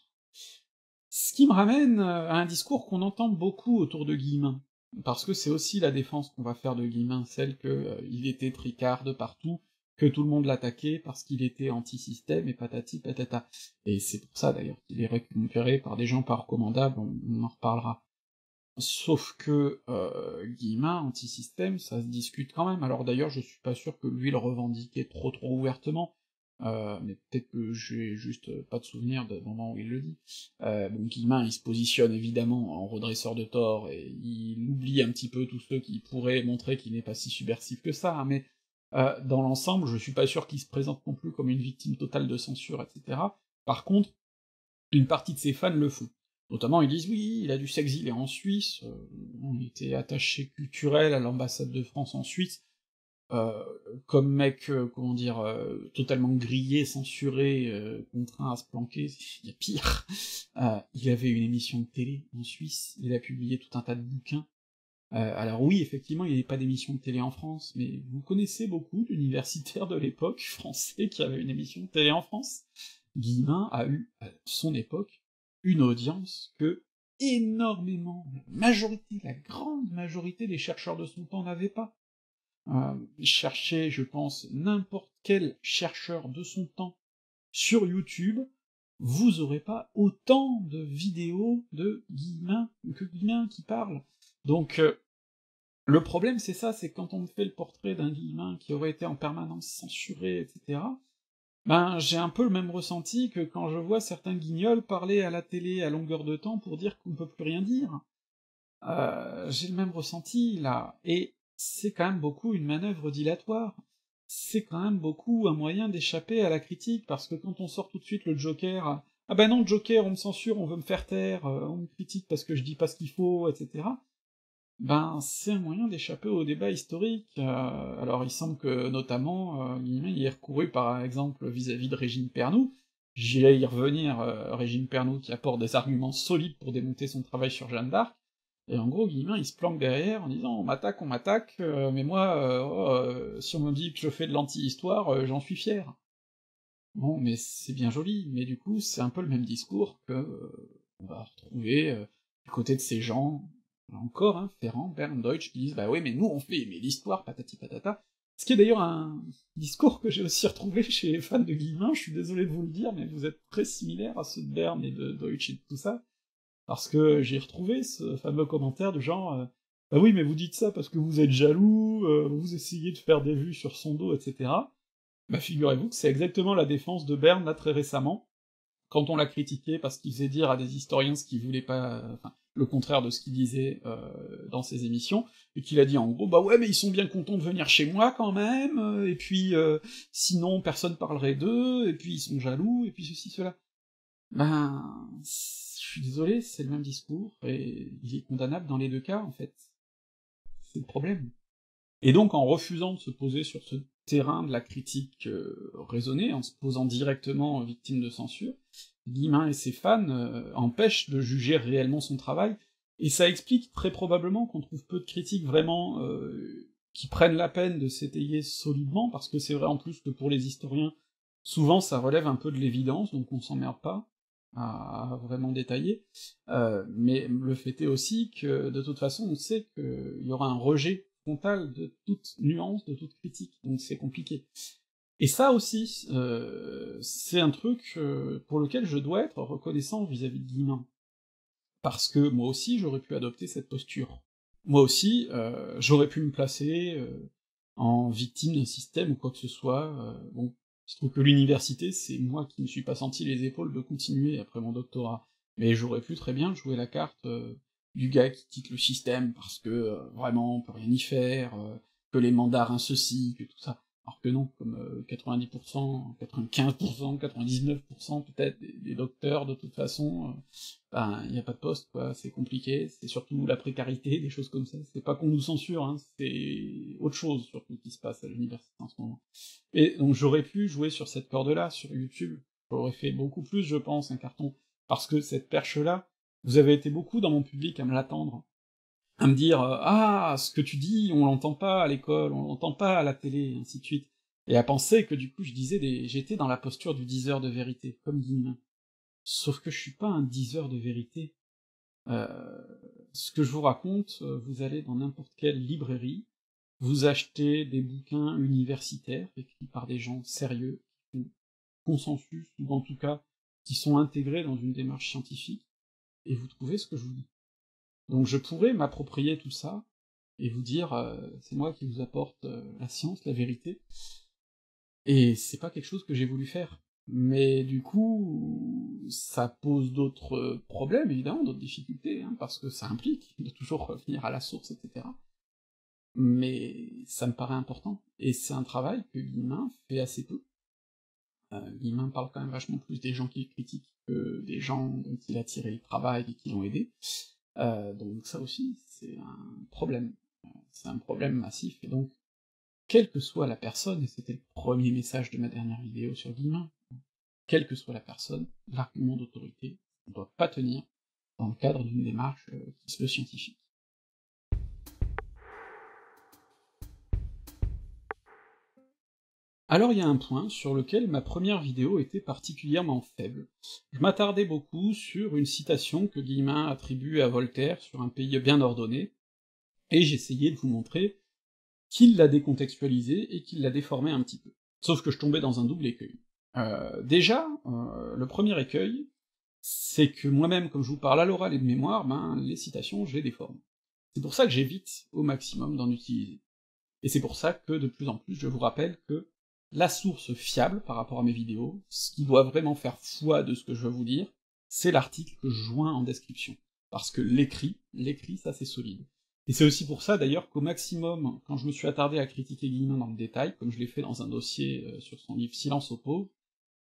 Ce qui me ramène euh, à un discours qu'on entend beaucoup autour de Guillemin, parce que c'est aussi la défense qu'on va faire de Guillemin, celle que euh, était tricard de partout, que tout le monde l'attaquait parce qu'il était anti-système et patati patata. Et c'est pour ça d'ailleurs qu'il est récupéré par des gens pas recommandables, on, en reparlera. Sauf que euh, Guillemin, anti-système, ça se discute quand même. Alors d'ailleurs, je suis pas sûr que lui le revendiquait trop trop ouvertement, euh, mais peut-être que j'ai juste pas de souvenir du moment où il le dit. Euh, bon, Guillemin, il se positionne évidemment en redresseur de tort, et il oublie un petit peu tous ceux qui pourraient montrer qu'il n'est pas si subversif que ça, hein, mais euh, dans l'ensemble, je suis pas sûr qu'il se présente non plus comme une victime totale de censure, etc. Par contre, une partie de ses fans le font. Notamment, ils disent oui, il a dû s'exiler en Suisse, euh, on était attaché culturel à l'ambassade de France en Suisse, euh, comme mec, comment dire, totalement grillé, censuré, contraint à se planquer, il y a pire. il avait une émission de télé en Suisse, il a publié tout un tas de bouquins, euh, alors oui, effectivement, il n'y avait pas d'émission de télé en France, mais vous connaissez beaucoup d'universitaires de l'époque français qui avaient une émission de télé en France. Guillemin a eu, à son époque, une audience que énormément, la majorité, la grande majorité des chercheurs de son temps n'avaient pas. Euh, cherchez, je pense, n'importe quel chercheur de son temps sur YouTube, vous aurez pas autant de vidéos de Guillemin que Guillemin qui parle. Donc, euh, le problème, c'est ça, c'est quand on fait le portrait d'un Guillemin qui aurait été en permanence censuré, etc., ben, j'ai un peu le même ressenti que quand je vois certains guignols parler à la télé à longueur de temps pour dire qu'on ne peut plus rien dire. Euh, j'ai le même ressenti, là, et c'est quand même beaucoup une manœuvre dilatoire. C'est quand même beaucoup un moyen d'échapper à la critique, parce que quand on sort tout de suite le Joker, ah ben non, Joker, on me censure, on veut me faire taire, euh, on me critique parce que je dis pas ce qu'il faut, etc ben c'est un moyen d'échapper au débat historique. Euh, alors il semble que notamment euh, y ait recouru par exemple vis-à-vis de Régine Pernoud. J'irai y revenir, euh, Régine Pernoud qui apporte des arguments solides pour démonter son travail sur Jeanne d'Arc. Et en gros, Guillemin, il se planque derrière en disant on m'attaque, on m'attaque, euh, mais moi, oh, si on me dit que je fais de l'anti-histoire, j'en suis fier. Bon, mais c'est bien joli, mais du coup, c'est un peu le même discours que on va retrouver du côté de ces gens encore, hein, Ferrand, Bern, Deutsch, qui disent, bah oui, mais nous on fait, mais l'histoire, patati patata. Ce qui est d'ailleurs un discours que j'ai aussi retrouvé chez les fans de Guillemin, je suis désolé de vous le dire, mais vous êtes très similaires à ceux de Bern et de Deutsch et de tout ça, parce que j'ai retrouvé ce fameux commentaire de genre, euh, bah oui, mais vous dites ça parce que vous êtes jaloux, euh, vous essayez de faire des vues sur son dos, etc. Bah figurez-vous que c'est exactement la défense de Bern là très récemment, quand on l'a critiqué parce qu'il faisait dire à des historiens ce qu'il voulait pas, enfin, le contraire de ce qu'il disait euh, dans ses émissions, et qu'il a dit en gros, bah ouais, mais ils sont bien contents de venir chez moi quand même, euh, et puis euh, sinon personne parlerait d'eux, et puis ils sont jaloux, et puis ceci, cela. Ben, je suis désolé, c'est le même discours, et il est condamnable dans les deux cas, en fait. C'est le problème. Et donc, en refusant de se poser sur ce terrain de la critique raisonnée, en se posant directement victime de censure, Guillemin et ses fans euh, empêchent de juger réellement son travail, et ça explique très probablement qu'on trouve peu de critiques vraiment euh, qui prennent la peine de s'étayer solidement, parce que c'est vrai en plus que pour les historiens, souvent ça relève un peu de l'évidence, donc on s'emmerde pas. à, vraiment détailler, euh, mais le fait est aussi que, de toute façon, on sait qu'il y aura un rejet frontal de toute nuance, de toute critique, donc c'est compliqué. Et ça aussi, euh, c'est un truc euh, pour lequel je dois être reconnaissant vis-à-vis de Guillemin. Parce que moi aussi, j'aurais pu adopter cette posture. Moi aussi, euh, j'aurais pu me placer euh, en victime d'un système ou quoi que ce soit. Bon, je trouve que l'université, c'est moi qui ne me suis pas senti les épaules de continuer après mon doctorat. Mais j'aurais pu très bien jouer la carte du gars qui quitte le système parce que vraiment on peut rien y faire, que les mandarins ceci, que tout ça. Alors que non, comme 90%, 95%, 99% peut-être des, docteurs, de toute façon, euh, ben il a pas de poste, quoi, c'est compliqué, c'est surtout la précarité, des choses comme ça. C'est pas qu'on nous censure, hein, c'est autre chose surtout qui se passe à l'université en ce moment. Et donc j'aurais pu jouer sur cette corde-là, sur YouTube. J'aurais fait beaucoup plus, je pense, un carton. Parce que cette perche-là, vous avez été beaucoup dans mon public à me l'attendre à me dire euh, ah ce que tu dis on l'entend pas à l'école, on l'entend pas à la télé, et ainsi de suite, et à penser que du coup je disais des... j'étais dans la posture du diseur de vérité, comme Guillemin. Sauf que je suis pas un diseur de vérité. Euh, ce que je vous raconte, euh, vous allez dans n'importe quelle librairie, vous achetez des bouquins universitaires écrits par des gens sérieux, qui font consensus, ou en tout cas qui sont intégrés dans une démarche scientifique, et vous trouvez ce que je vous dis. Donc je pourrais m'approprier tout ça et vous dire euh, c'est moi qui vous apporte euh, la science, la vérité. Et c'est pas quelque chose que j'ai voulu faire. Mais du coup, ça pose d'autres problèmes, évidemment, d'autres difficultés, hein, parce que ça implique de toujours revenir à la source, etc. Mais ça me paraît important, et c'est un travail que Guillemin fait assez peu. Euh, Guillemin parle quand même vachement plus des gens qui critiquent que des gens dont il a tiré le travail et qui l'ont aidé. Euh, donc ça aussi, c'est un problème. C'est un problème massif, et donc, quelle que soit la personne, et c'était le premier message de ma dernière vidéo sur Guillemin, quelle que soit la personne, l'argument d'autorité ne doit pas tenir dans le cadre d'une démarche euh, qui se veut scientifique. Alors il y a un point sur lequel ma première vidéo était particulièrement faible. Je m'attardais beaucoup sur une citation que Guillemin attribue à Voltaire sur un pays bien ordonné, et j'essayais de vous montrer qu'il l'a décontextualisé et qu'il l'a déformé un petit peu. Sauf que je tombais dans un double écueil. Euh, déjà, euh, le premier écueil, c'est que moi-même, comme je vous parle à l'oral et de mémoire, ben les citations, je les déforme. C'est pour ça que j'évite au maximum d'en utiliser. Et c'est pour ça que de plus en plus je vous rappelle que la source fiable par rapport à mes vidéos, ce qui doit vraiment faire foi de ce que je veux vous dire, c'est l'article que je joins en description. Parce que l'écrit, l'écrit, ça c'est solide. Et c'est aussi pour ça d'ailleurs qu'au maximum, quand je me suis attardé à critiquer Guillemin dans le détail, comme je l'ai fait dans un dossier euh, sur son livre Silence aux pauvres,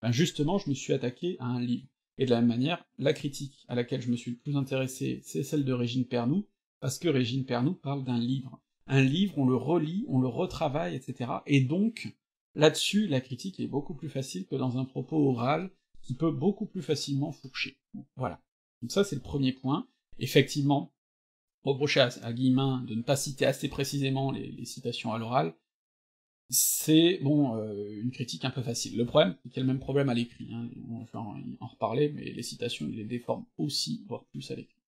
ben justement je me suis attaqué à un livre. Et de la même manière, la critique à laquelle je me suis le plus intéressé, c'est celle de Régine Pernoud, parce que Régine Pernoud parle d'un livre. Un livre, on le relit, on le retravaille, etc. Et donc, Là-dessus, la critique est beaucoup plus facile que dans un propos oral, qui peut beaucoup plus facilement fourcher. Voilà. Donc ça, c'est le premier point. Effectivement, reprocher à, Guillemin de ne pas citer assez précisément les, citations à l'oral, c'est, bon, euh, une critique un peu facile. Le problème, c'est qu'il y a le même problème à l'écrit, hein. on va en, en reparler, mais les citations, il les déforme aussi, voire plus à l'écrit.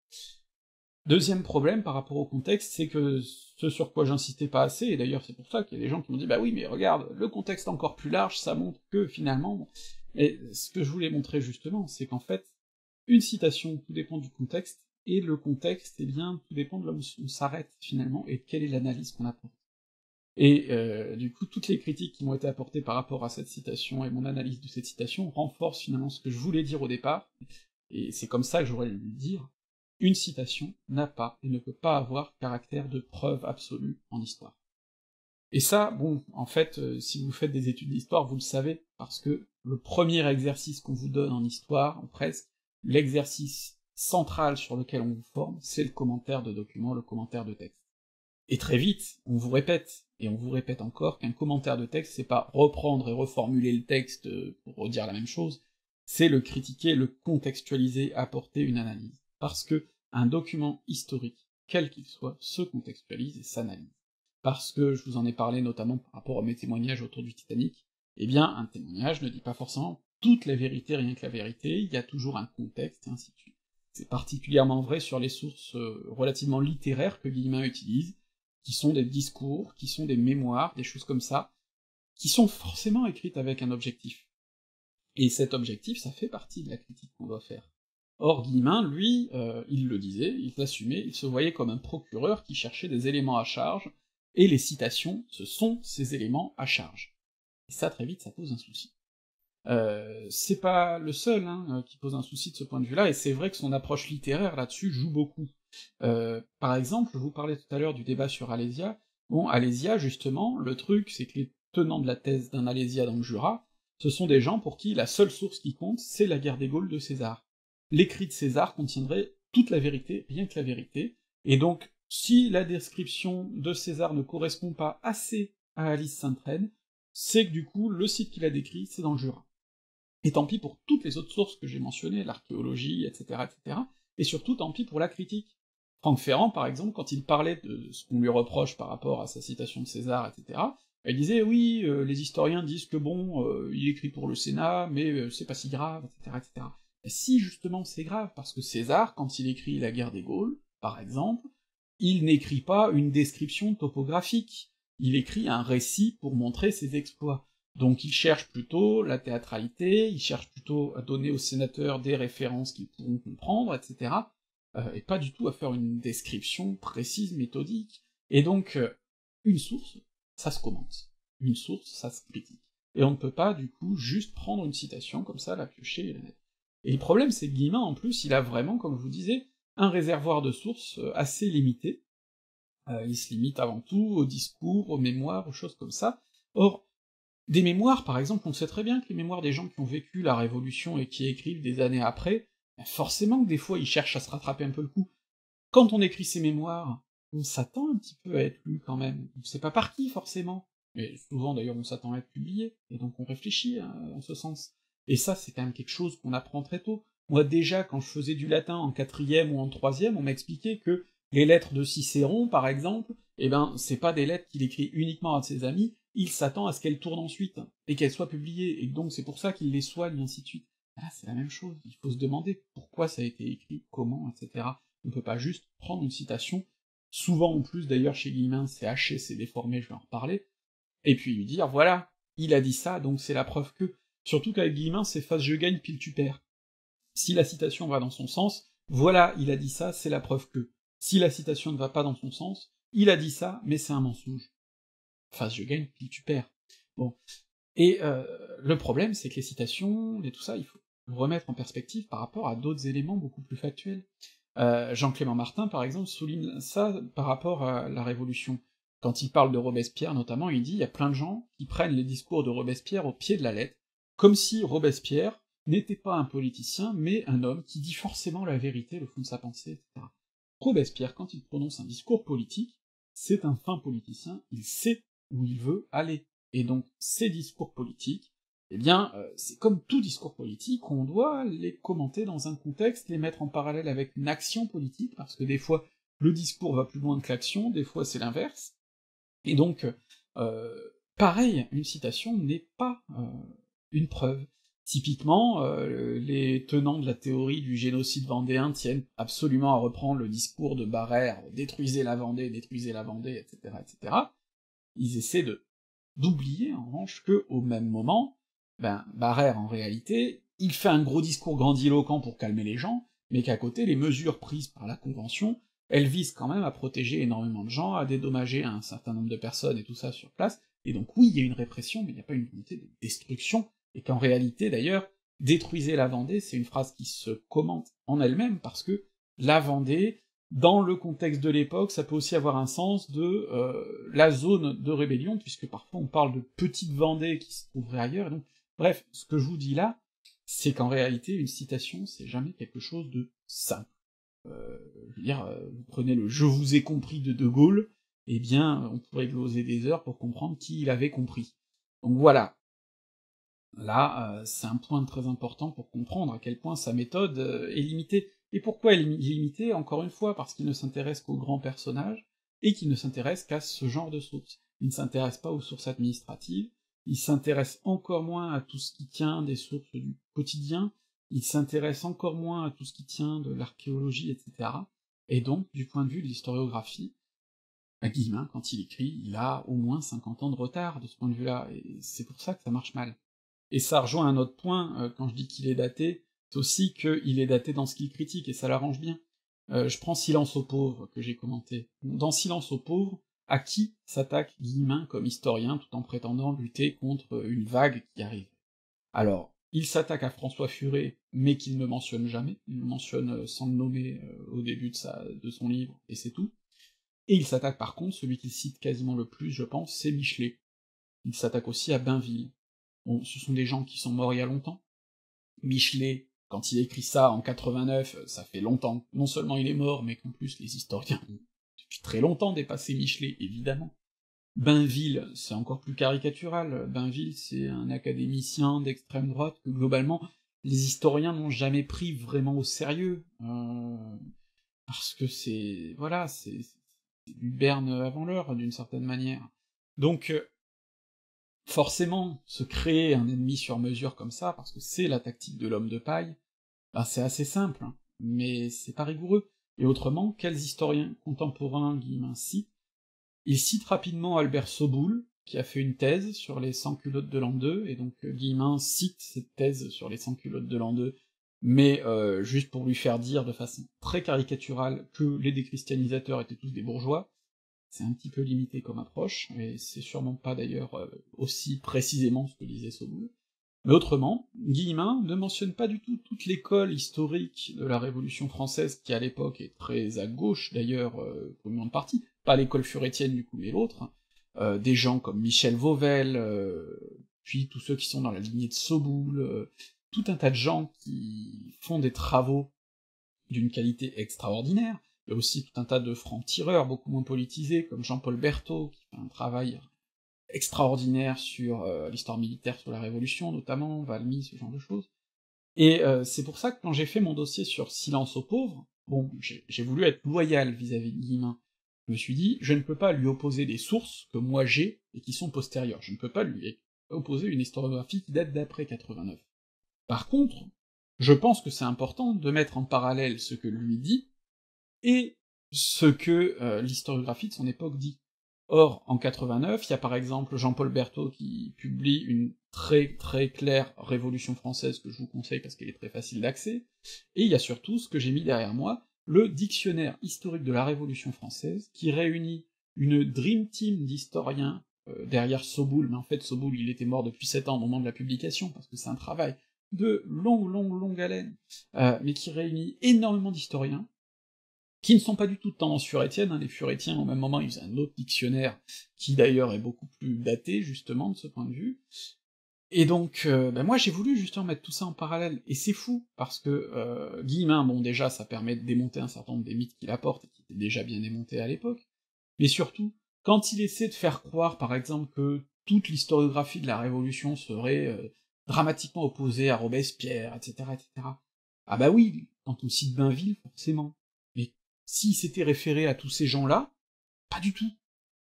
Deuxième problème par rapport au contexte, c'est que ce sur quoi j'insistais pas assez, et d'ailleurs c'est pour ça qu'il y a des gens qui m'ont dit bah oui mais regarde, le contexte encore plus large, ça montre que finalement... Et ce que je voulais montrer justement, c'est qu'en fait, une citation, tout dépend du contexte, et le contexte, eh bien, tout dépend de là où on s'arrête finalement, et quelle est l'analyse qu'on apporte. Et euh, du coup, toutes les critiques qui m'ont été apportées par rapport à cette citation et mon analyse de cette citation renforcent finalement ce que je voulais dire au départ, et c'est comme ça que j'aurais dû le dire, une citation n'a pas et ne peut pas avoir caractère de preuve absolue en histoire. Et ça, bon, en fait, euh, si vous faites des études d'histoire, vous le savez, parce que le premier exercice qu'on vous donne en histoire, ou presque, l'exercice central sur lequel on vous forme, c'est le commentaire de document, le commentaire de texte. Et très vite, on vous répète, et on vous répète encore, qu'un commentaire de texte, c'est pas reprendre et reformuler le texte euh, pour redire la même chose, c'est le critiquer, le contextualiser, apporter une analyse parce que un document historique, quel qu'il soit, se contextualise et s'analyse. Parce que je vous en ai parlé notamment par rapport à mes témoignages autour du Titanic, eh bien, un témoignage ne dit pas forcément toute la vérité, rien que la vérité, il y a toujours un contexte, et ainsi de suite. C'est particulièrement vrai sur les sources euh, relativement littéraires que Guillemin utilise, qui sont des discours, qui sont des mémoires, des choses comme ça, qui sont forcément écrites avec un objectif. Et cet objectif, ça fait partie de la critique qu'on doit faire. Or, Guillemin, lui, euh, il le disait, il l'assumait, il se voyait comme un procureur qui cherchait des éléments à charge, et les citations, ce sont ces éléments à charge. Et ça, très vite, ça pose un souci. Euh, c'est pas le seul hein, euh, qui pose un souci de ce point de vue-là, et c'est vrai que son approche littéraire là-dessus joue beaucoup. Euh, par exemple, je vous parlais tout à l'heure du débat sur Alésia. Bon, Alésia, justement, le truc, c'est que les tenants de la thèse d'un Alésia dans le Jura, ce sont des gens pour qui la seule source qui compte, c'est la guerre des Gaules de César. L'écrit de César contiendrait toute la vérité, rien que la vérité, et donc, si la description de César ne correspond pas assez à Alice Sainte-Reine, c'est que du coup, le site qu'il a décrit, c'est dans le Jura. Et tant pis pour toutes les autres sources que j'ai mentionnées, l'archéologie, etc., etc., et surtout tant pis pour la critique. Franck Ferrand, par exemple, quand il parlait de ce qu'on lui reproche par rapport à sa citation de César, etc., il disait oui, euh, les historiens disent que bon, euh, il écrit pour le Sénat, mais euh, c'est pas si grave, etc., etc. Si justement c'est grave, parce que César, quand il écrit la guerre des Gaules, par exemple, il n'écrit pas une description topographique, il écrit un récit pour montrer ses exploits. Donc il cherche plutôt la théâtralité, il cherche plutôt à donner aux sénateurs des références qu'ils pourront comprendre, etc., euh, et pas du tout à faire une description précise, méthodique. Et donc, euh, une source, ça se commente. Une source, ça se critique. Et on ne peut pas, du coup, juste prendre une citation comme ça, la piocher et la mettre. Et le problème, c'est que Guillemin, en plus, il a vraiment, comme je vous disais, un réservoir de sources euh, assez limité. il se limite avant tout aux discours, aux mémoires, aux choses comme ça. Or, des mémoires, par exemple, on sait très bien que les mémoires des gens qui ont vécu la Révolution et qui écrivent des années après, ben forcément que des fois ils cherchent à se rattraper un peu le coup. Quand on écrit ces mémoires, on s'attend un petit peu à être lu quand même. On sait pas par qui, forcément. Mais souvent d'ailleurs on s'attend à être publié, et donc on réfléchit hein, en ce sens. Et ça, c'est quand même quelque chose qu'on apprend très tôt. Moi déjà, quand je faisais du latin en quatrième ou en troisième, on m'expliquait que les lettres de Cicéron, par exemple, eh ben, c'est pas des lettres qu'il écrit uniquement à ses amis, il s'attend à ce qu'elles tournent ensuite, et qu'elles soient publiées, et donc c'est pour ça qu'il les soigne, et ainsi de suite. Ah, c'est la même chose, il faut se demander pourquoi ça a été écrit, comment, etc. On peut pas juste prendre une citation, souvent en plus d'ailleurs chez Guillemin, c'est haché, c'est déformé, je vais en reparler, et puis lui dire, voilà, il a dit ça, donc c'est la preuve que... Surtout qu'avec Guillemin, c'est face je gagne, pile tu perds. Si la citation va dans son sens, voilà, il a dit ça, c'est la preuve que. Si la citation ne va pas dans son sens, il a dit ça, mais c'est un mensonge. Face je gagne, puis tu perds. Bon. Et euh, le problème, c'est que les citations et tout ça, il faut le remettre en perspective par rapport à d'autres éléments beaucoup plus factuels. Euh, Jean-Clément Martin, par exemple, souligne ça par rapport à la Révolution. Quand il parle de Robespierre, notamment, il dit il y a plein de gens qui prennent les discours de Robespierre au pied de la lettre, comme si Robespierre n'était pas un politicien, mais un homme qui dit forcément la vérité, le fond de sa pensée, etc. Robespierre, quand il prononce un discours politique, c'est un fin politicien, il sait où il veut aller. Et donc, ces discours politiques, eh bien, euh, c'est comme tout discours politique, on doit les commenter dans un contexte, les mettre en parallèle avec une action politique, parce que des fois, le discours va plus loin que l'action, des fois c'est l'inverse. Et donc, euh, pareil, une citation n'est pas euh, une preuve. Typiquement, euh, les tenants de la théorie du génocide vendéen tiennent absolument à reprendre le discours de Barère, détruisez la Vendée, détruisez la Vendée, etc., etc. Ils essaient de d'oublier en revanche que, au même moment, ben, Barère en réalité, il fait un gros discours grandiloquent pour calmer les gens, mais qu'à côté, les mesures prises par la Convention, elles visent quand même à protéger énormément de gens, à dédommager un certain nombre de personnes et tout ça sur place, et donc oui, il y a une répression, mais il n'y a pas une volonté de destruction et qu'en réalité d'ailleurs, détruisez la Vendée, c'est une phrase qui se commente en elle-même, parce que la Vendée, dans le contexte de l'époque, ça peut aussi avoir un sens de euh, la zone de rébellion, puisque parfois on parle de petites Vendée qui se trouveraient ailleurs, donc, bref, ce que je vous dis là, c'est qu'en réalité, une citation, c'est jamais quelque chose de simple. Euh, je veux dire, euh, vous prenez le « je vous ai compris » de De Gaulle, eh bien, on pourrait gloser des heures pour comprendre qui il avait compris. Donc voilà, Là, euh, c'est un point très important pour comprendre à quel point sa méthode euh, est limitée. Et pourquoi elle est limitée Encore une fois, parce qu'il ne s'intéresse qu'aux grands personnages, et qu'il ne s'intéresse qu'à ce genre de sources. Il ne s'intéresse pas aux sources administratives, il s'intéresse encore moins à tout ce qui tient des sources du quotidien, il s'intéresse encore moins à tout ce qui tient de l'archéologie, etc. Et donc, du point de vue de l'historiographie, Guillemin, quand il écrit, il a au moins 50 ans de retard de ce point de vue-là, et c'est pour ça que ça marche mal. Et ça rejoint un autre point, euh, quand je dis qu'il est daté, c'est aussi qu'il est daté dans ce qu'il critique, et ça l'arrange bien. Euh, je prends Silence aux pauvres, que j'ai commenté. Dans Silence aux pauvres, à qui s'attaque Guillemin comme historien tout en prétendant lutter contre une vague qui arrive? Alors, il s'attaque à François Furet, mais qu'il ne mentionne jamais, il le mentionne euh, sans le nommer au début de, de son livre, et c'est tout. Et il s'attaque par contre, celui qu'il cite quasiment le plus, je pense, c'est Michelet. Il s'attaque aussi à Bainville. Ce sont des gens qui sont morts il y a longtemps. Michelet, quand il écrit ça en 89, ça fait longtemps. Non seulement il est mort, mais qu'en plus les historiens ont depuis très longtemps dépassé Michelet, évidemment. Bainville, c'est encore plus caricatural. Bainville, c'est un académicien d'extrême droite que globalement les historiens n'ont jamais pris vraiment au sérieux. Euh, parce que c'est voilà, c'est du berne avant l'heure, d'une certaine manière. Donc, euh, forcément, se créer un ennemi sur mesure comme ça, parce que c'est la tactique de l'homme de paille, bah c'est assez simple, hein, mais c'est pas rigoureux. Et autrement, quels historiens contemporains Guillemin cite Il cite rapidement Albert Soboul, qui a fait une thèse sur les sans-culottes de l'an 2, et donc euh, Guillemin cite cette thèse sur les sans-culottes de l'an 2 mais euh, juste pour lui faire dire de façon très caricaturale que les déchristianisateurs étaient tous des bourgeois, c'est un petit peu limité comme approche, et c'est sûrement pas d'ailleurs euh, aussi précisément ce que disait Soboul. Mais autrement, Guillemin ne mentionne pas du tout toute l'école historique de la Révolution française, qui à l'époque est très à gauche d'ailleurs, euh, pour une partie, pas l'école furétienne du coup, mais l'autre, euh, des gens comme Michel Vauvel, puis tous ceux qui sont dans la lignée de Soboul, tout un tas de gens qui font des travaux d'une qualité extraordinaire, il y a aussi tout un tas de francs-tireurs beaucoup moins politisés, comme Jean-Paul Berthaud, qui fait un travail extraordinaire sur euh, l'histoire militaire sur la Révolution, notamment, Valmy, ce genre de choses. Et euh, c'est pour ça que quand j'ai fait mon dossier sur Silence aux pauvres, bon, j'ai voulu être loyal vis-à-vis de Guillemin. Je me suis dit, je ne peux pas lui opposer des sources que moi j'ai et qui sont postérieures. Je ne peux pas lui opposer une historiographie qui date d'après 89. Par contre, je pense que c'est important de mettre en parallèle ce que lui dit et ce que euh, l'historiographie de son époque dit. Or, en 89, il y a par exemple Jean-Paul Berthaud qui publie une très très claire Révolution française que je vous conseille parce qu'elle est très facile d'accès, et il y a surtout ce que j'ai mis derrière moi, le dictionnaire historique de la Révolution française, qui réunit une dream team d'historiens euh, derrière Soboul, mais en fait Soboul il était mort depuis 7 ans au moment de la publication, parce que c'est un travail de longue, longue, longue haleine, euh, mais qui réunit énormément d'historiens, qui ne sont pas du tout de tendance furétienne, hein, les furétiens au même moment ils faisaient un autre dictionnaire, qui d'ailleurs est beaucoup plus daté justement de ce point de vue, et donc euh, ben moi j'ai voulu justement mettre tout ça en parallèle, et c'est fou, parce que euh, Guillemin, bon déjà ça permet de démonter un certain nombre des mythes qu'il apporte, et qui étaient déjà bien démontés à l'époque, mais surtout, quand il essaie de faire croire par exemple que toute l'historiographie de la Révolution serait euh, dramatiquement opposé à Robespierre, etc., etc. Ah bah oui, quand on cite Bainville, forcément. S'il s'était référé à tous ces gens-là, pas du tout.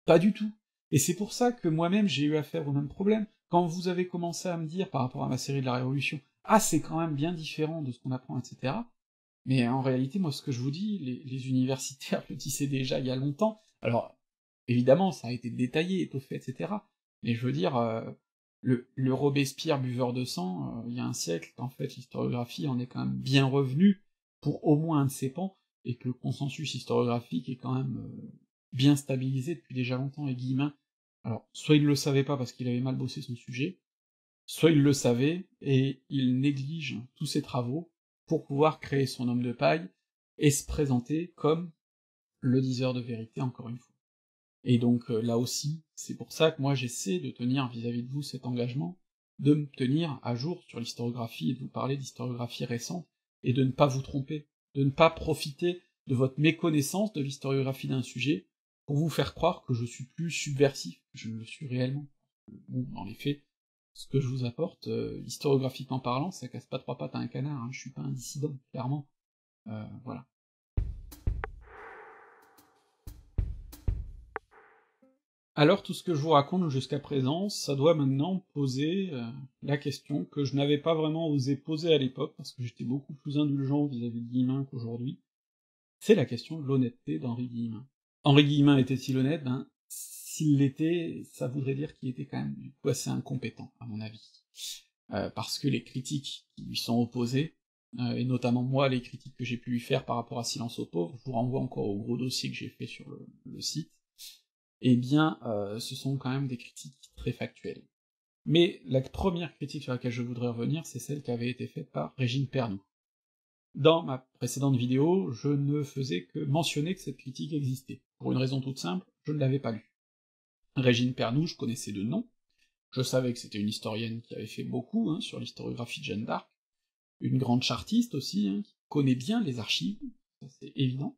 Pas du tout. Et c'est pour ça que moi-même j'ai eu affaire au même problème. Quand vous avez commencé à me dire par rapport à ma série de la Révolution, ah c'est quand même bien différent de ce qu'on apprend, etc. Mais en réalité, moi ce que je vous dis, les, les universitaires le disaient déjà il y a longtemps. Alors, évidemment, ça a été détaillé, étoffé, etc. Mais je veux dire, euh, le, Robespierre buveur de sang, euh, il y a un siècle, en fait, l'historiographie en est quand même bien revenue pour au moins un de ses pans, et que le consensus historiographique est quand même euh, bien stabilisé depuis déjà longtemps, et Guillemin, alors, soit il le savait pas parce qu'il avait mal bossé son sujet, soit il le savait, et il néglige tous ses travaux pour pouvoir créer son homme de paille, et se présenter comme le diseur de vérité, encore une fois. Et donc euh, là aussi, c'est pour ça que moi j'essaie de tenir vis-à-vis de vous cet engagement, de me tenir à jour sur l'historiographie et de vous parler d'historiographie récente, et de ne pas vous tromper, de ne pas profiter de votre méconnaissance de l'historiographie d'un sujet pour vous faire croire que je suis plus subversif que je ne le suis réellement. Bon, les faits, ce que je vous apporte, euh, historiographiquement parlant, ça casse pas trois pattes à un canard, hein, je suis pas un dissident, clairement. Euh, voilà. Alors tout ce que je vous raconte jusqu'à présent, ça doit maintenant poser euh, la question que je n'avais pas vraiment osé poser à l'époque, parce que j'étais beaucoup plus indulgent vis-à-vis de Guillemin qu'aujourd'hui, c'est la question de l'honnêteté d'Henri Guillemin. Henri Guillemin était-il honnête? Ben, s'il l'était, ça voudrait dire qu'il était quand même du coup assez incompétent, à mon avis. Euh, parce que les critiques qui lui sont opposées, euh, et notamment moi, les critiques que j'ai pu lui faire par rapport à Silence aux pauvres, je vous renvoie encore au gros dossier que j'ai fait sur le, site, eh bien, euh, ce sont quand même des critiques très factuelles. Mais la première critique sur laquelle je voudrais revenir, c'est celle qui avait été faite par Régine Pernoud. Dans ma précédente vidéo, je ne faisais que mentionner que cette critique existait. Pour une raison toute simple, je ne l'avais pas lue. Régine Pernoud, je connaissais de nom, je savais que c'était une historienne qui avait fait beaucoup hein, sur l'historiographie de Jeanne d'Arc, une grande chartiste aussi, hein, qui connaît bien les archives, ça c'est évident.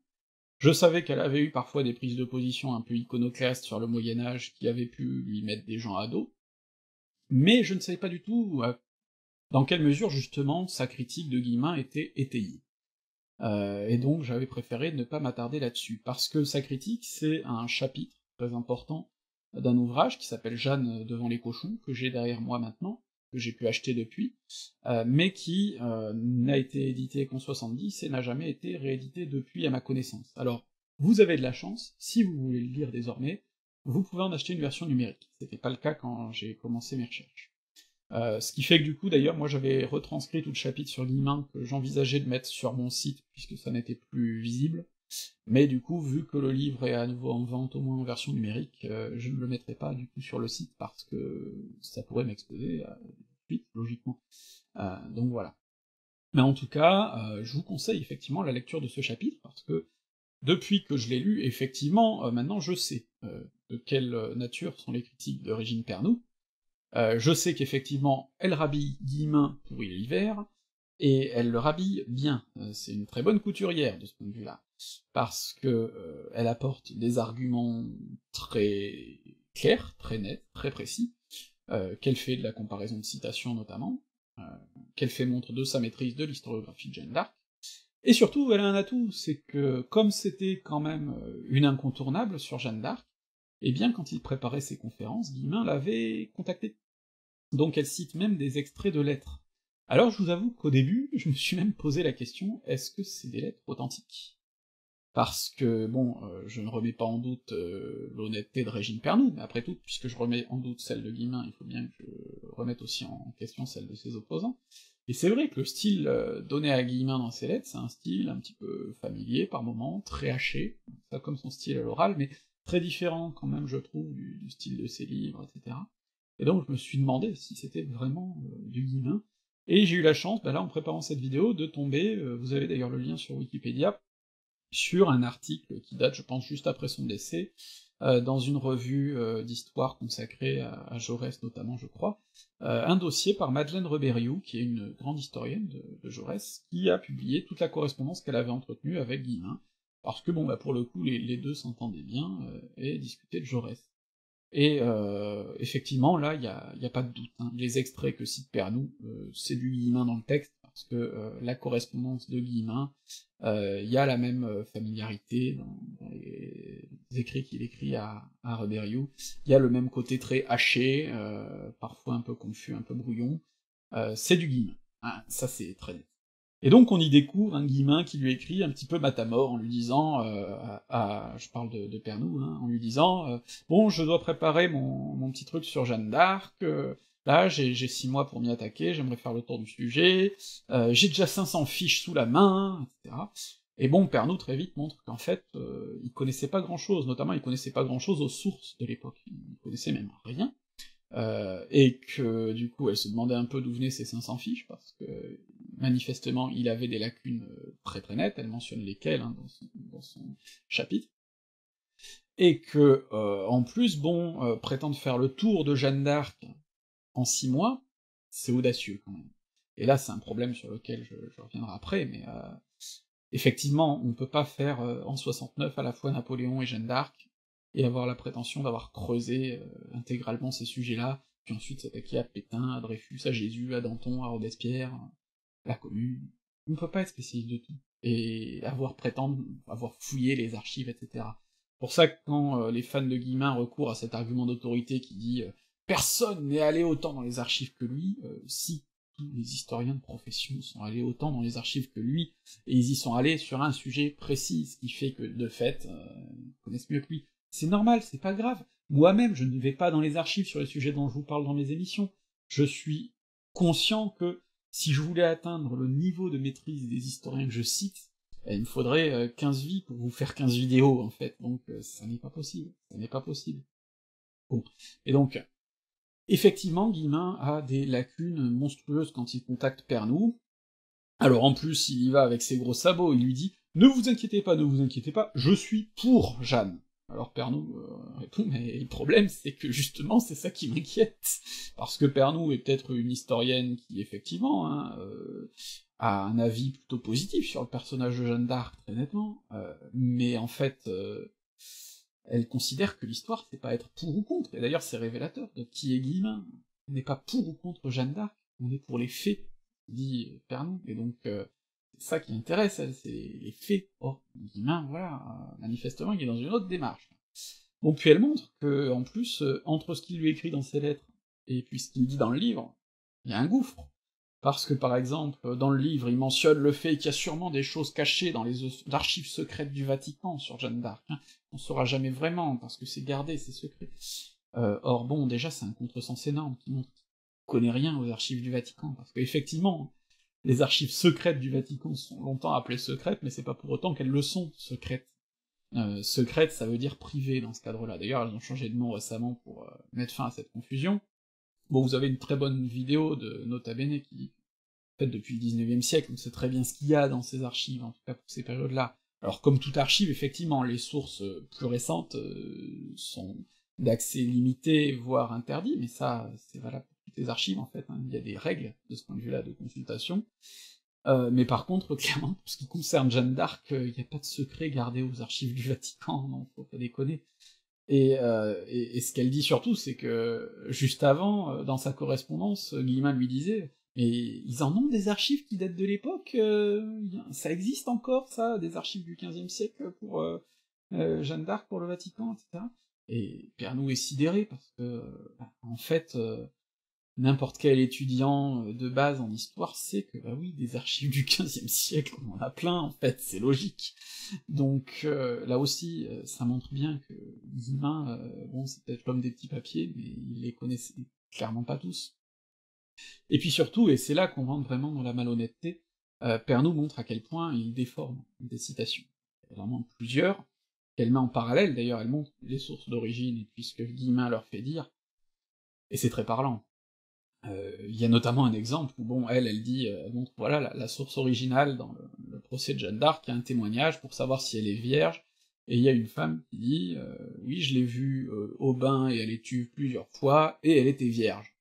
Je savais qu'elle avait eu parfois des prises de position un peu iconoclastes sur le Moyen Âge qui avaient pu lui mettre des gens à dos, mais je ne savais pas du tout euh, dans quelle mesure justement sa critique de Guillemin était étayée. Euh, et donc j'avais préféré ne pas m'attarder là-dessus, parce que sa critique c'est un chapitre très important d'un ouvrage qui s'appelle Jeanne devant les cochons, que j'ai derrière moi maintenant, que j'ai pu acheter depuis, euh, mais qui euh, n'a été édité qu'en 70 et n'a jamais été réédité depuis à ma connaissance. Alors, vous avez de la chance, si vous voulez le lire désormais, vous pouvez en acheter une version numérique. C'était pas le cas quand j'ai commencé mes recherches. Euh, ce qui fait que du coup, d'ailleurs, moi j'avais retranscrit tout le chapitre sur l'IMAN que j'envisageais de mettre sur mon site, puisque ça n'était plus visible, mais du coup, vu que le livre est à nouveau en vente, au moins en version numérique, euh, je ne le mettrai pas du coup sur le site, parce que ça pourrait m'exposer à suite, logiquement. Euh, donc voilà. Mais en tout cas, je vous conseille effectivement la lecture de ce chapitre, parce que depuis que je l'ai lu, effectivement, maintenant je sais de quelle nature sont les critiques de Régine Pernoud, euh, je sais qu'effectivement, elle rhabille Guillemin pour l'hiver, et elle le rhabille bien. Euh, c'est une très bonne couturière de ce point de vue-là, parce que euh, elle apporte des arguments très clairs, très nets, très précis, qu'elle fait de la comparaison de citations notamment, qu'elle fait montre de sa maîtrise de l'historiographie de Jeanne d'Arc, et surtout, elle a un atout, c'est que comme c'était quand même une incontournable sur Jeanne d'Arc, eh bien quand il préparait ses conférences, Guillemin l'avait contacté. Donc elle cite même des extraits de lettres. Alors je vous avoue qu'au début, je me suis même posé la question, est-ce que c'est des lettres authentiques? Parce que, bon, euh, je ne remets pas en doute euh, l'honnêteté de Régine Pernoud, mais après tout, puisque je remets en doute celle de Guillemin, il faut bien que je remette aussi en question celle de ses opposants. Et c'est vrai que le style euh, donné à Guillemin dans ses lettres, c'est un style un petit peu familier par moments, très haché, ça comme son style à l'oral, mais très différent quand même, je trouve, du, style de ses livres, etc. Et donc je me suis demandé si c'était vraiment du Guillemin, et j'ai eu la chance, bah là, en préparant cette vidéo, de tomber, vous avez d'ailleurs le lien sur Wikipédia, sur un article qui date, je pense, juste après son décès, euh, dans une revue d'histoire consacrée à, Jaurès notamment, je crois, un dossier par Madeleine Reberiou, qui est une grande historienne de, Jaurès, qui a publié toute la correspondance qu'elle avait entretenue avec Guillemin, parce que bon bah pour le coup les, deux s'entendaient bien euh, et discutaient de Jaurès. Et euh, effectivement là il y a, y a, pas de doute, hein. les extraits que cite Pernou, euh, c'est du Guillemin dans le texte, parce que la correspondance de Guillemin, il y a la même familiarité dans, les écrits qu'il écrit à, à il y a le même côté très haché, parfois un peu confus, un peu brouillon, c'est du Guillemin, hein. ça c'est très net. Et donc on y découvre un Guillemin qui lui écrit un petit peu matamor en lui disant, euh, je parle de, de hein, en lui disant euh, Bon, je dois préparer mon, petit truc sur Jeanne d'Arc, euh, là j'ai six mois pour m'y attaquer, j'aimerais faire le tour du sujet, euh, j'ai déjà 500 fiches sous la main, etc. Et bon, Pernou très vite montre qu'en fait, il connaissait pas grand-chose, notamment il connaissait pas grand-chose aux sources de l'époque, il connaissait même rien, euh, et que du coup elle se demandait un peu d'où venaient ces 500 fiches, parce que manifestement il avait des lacunes euh, très très nettes, elle mentionne lesquelles hein, dans, son, chapitre, et que euh, en plus, bon, prétendre faire le tour de Jeanne d'Arc en six mois, c'est audacieux quand même. Et là c'est un problème sur lequel je, reviendrai après, mais effectivement, on peut pas faire en 69 à la fois Napoléon et Jeanne d'Arc, et avoir la prétention d'avoir creusé euh, intégralement ces sujets-là, puis ensuite s'attaquer à Pétain, à Dreyfus, à Jésus, à Danton, à Robespierre, la Commune. On ne peut pas être spécialiste de tout, et avoir prétendre avoir fouillé les archives, etc. pour ça quand les fans de Guillemin recourent à cet argument d'autorité qui dit personne n'est allé autant dans les archives que lui, si tous les historiens de profession sont allés autant dans les archives que lui, et ils y sont allés sur un sujet précis, ce qui fait que, de fait, ils connaissent mieux que lui. C'est normal, c'est pas grave. Moi-même, je ne vais pas dans les archives sur les sujets dont je vous parle dans mes émissions. Je suis conscient que si je voulais atteindre le niveau de maîtrise des historiens que je cite, eh, il me faudrait 15 euh, vies pour vous faire 15 vidéos, en fait. Donc, euh, ça n'est pas possible. Ça n'est pas possible. Bon. Et donc, effectivement, Guillemin a des lacunes monstrueuses quand il contacte Pernou. Alors, en plus, il y va avec ses gros sabots, il lui dit « Ne vous inquiétez pas, ne vous inquiétez pas, je suis pour Jeanne. » Alors Pernou euh, répond, mais le problème c'est que justement c'est ça qui m'inquiète, parce que Pernou est peut-être une historienne qui effectivement hein, euh, a un avis plutôt positif sur le personnage de Jeanne d'Arc, très nettement, euh, mais en fait elle considère que l'histoire c'est pas être pour ou contre, et d'ailleurs c'est révélateur de qui est Guillemin, on n'est pas pour ou contre Jeanne d'Arc, on est pour les faits, dit Pernou, et donc c'est ça qui intéresse, c'est les faits. Oh, Guillemin, voilà, manifestement, il est dans une autre démarche. Bon, puis elle montre que, en plus, euh, entre ce qu'il lui écrit dans ses lettres et puis ce qu'il dit dans le livre, il y a un gouffre. Parce que, par exemple, dans le livre, il mentionne le fait qu'il y a sûrement des choses cachées dans les archives secrètes du Vatican sur Jeanne d'Arc. Hein. On saura jamais vraiment, parce que c'est gardé, c'est secret. Euh, or bon, déjà, c'est un contresens énorme qui montre qu'il connaît rien aux archives du Vatican, parce qu'effectivement, les archives secrètes du Vatican sont longtemps appelées secrètes, mais c'est pas pour autant qu'elles le sont secrètes. Euh, ça veut dire privé dans ce cadre-là. D'ailleurs, elles ont changé de nom récemment pour euh, mettre fin à cette confusion. Bon, vous avez une très bonne vidéo de Nota Bene qui faite depuis le 19e siècle, on sait très bien ce qu'il y a dans ces archives, en tout cas pour ces périodes-là. Alors comme toute archive, effectivement, les sources euh, plus récentes euh, sont d'accès limité, voire interdit, mais ça, c'est valable des archives, en fait, hein. il y a des règles de ce point de vue-là de consultation. Euh, mais par contre, clairement, pour ce qui concerne Jeanne d'Arc, il n'y a pas de secret gardé aux archives du Vatican, non, faut pas déconner. Et, euh, et, ce qu'elle dit surtout, c'est que juste avant, euh, dans sa correspondance, Guillemin lui disait mais ils en ont des archives qui datent de l'époque, ça existe encore, ça, des archives du XVe siècle pour Jeanne d'Arc, pour le Vatican, etc. Et Pernou est sidéré parce que, bah, en fait, n'importe quel étudiant euh, de base en histoire sait que, bah oui, des archives du XVe siècle, on en a plein, en fait, c'est logique. Donc, euh, là aussi, euh, ça montre bien que Guillemin, bon, c'est peut-être l'homme des petits papiers, mais il les connaissait clairement pas tous. Et puis surtout, et c'est là qu'on rentre vraiment dans la malhonnêteté, euh, Pernou montre à quel point il déforme des citations. Il y a vraiment plusieurs, qu'elle met en parallèle, d'ailleurs elle montre les sources d'origine, et puis ce Guillemin leur fait dire, et c'est très parlant. Euh, il y a notamment un exemple où, bon, elle, elle dit, euh, voilà, la, source originale dans le, procès de Jeanne d'Arc, il y a un témoignage pour savoir si elle est vierge, et il y a une femme qui dit, euh, oui, je l'ai vue au bain et elle est tue plusieurs fois, et elle était vierge.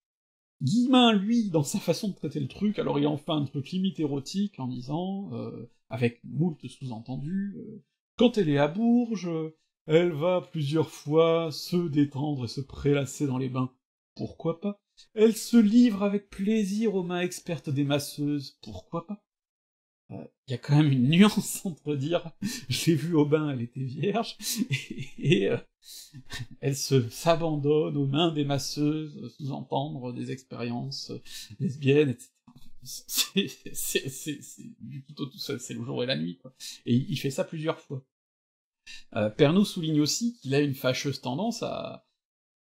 Guillemin, lui, dans sa façon de traiter le truc, alors il en fait un truc limite érotique en disant, avec moult sous-entendus, quand elle est à Bourges, elle va plusieurs fois se détendre et se prélasser dans les bains. Pourquoi pas? Elle se livre avec plaisir aux mains expertes des masseuses, pourquoi pas? Il euh, y a quand même une nuance entre dire je l'ai vue au bain, elle était vierge, et, euh, elle se s'abandonne aux mains des masseuses, sous-entendre des expériences lesbiennes, etc. C'est du tout tout seul, c'est le jour et la nuit, quoi. Et il fait ça plusieurs fois. Euh, Pernod souligne aussi qu'il a une fâcheuse tendance à,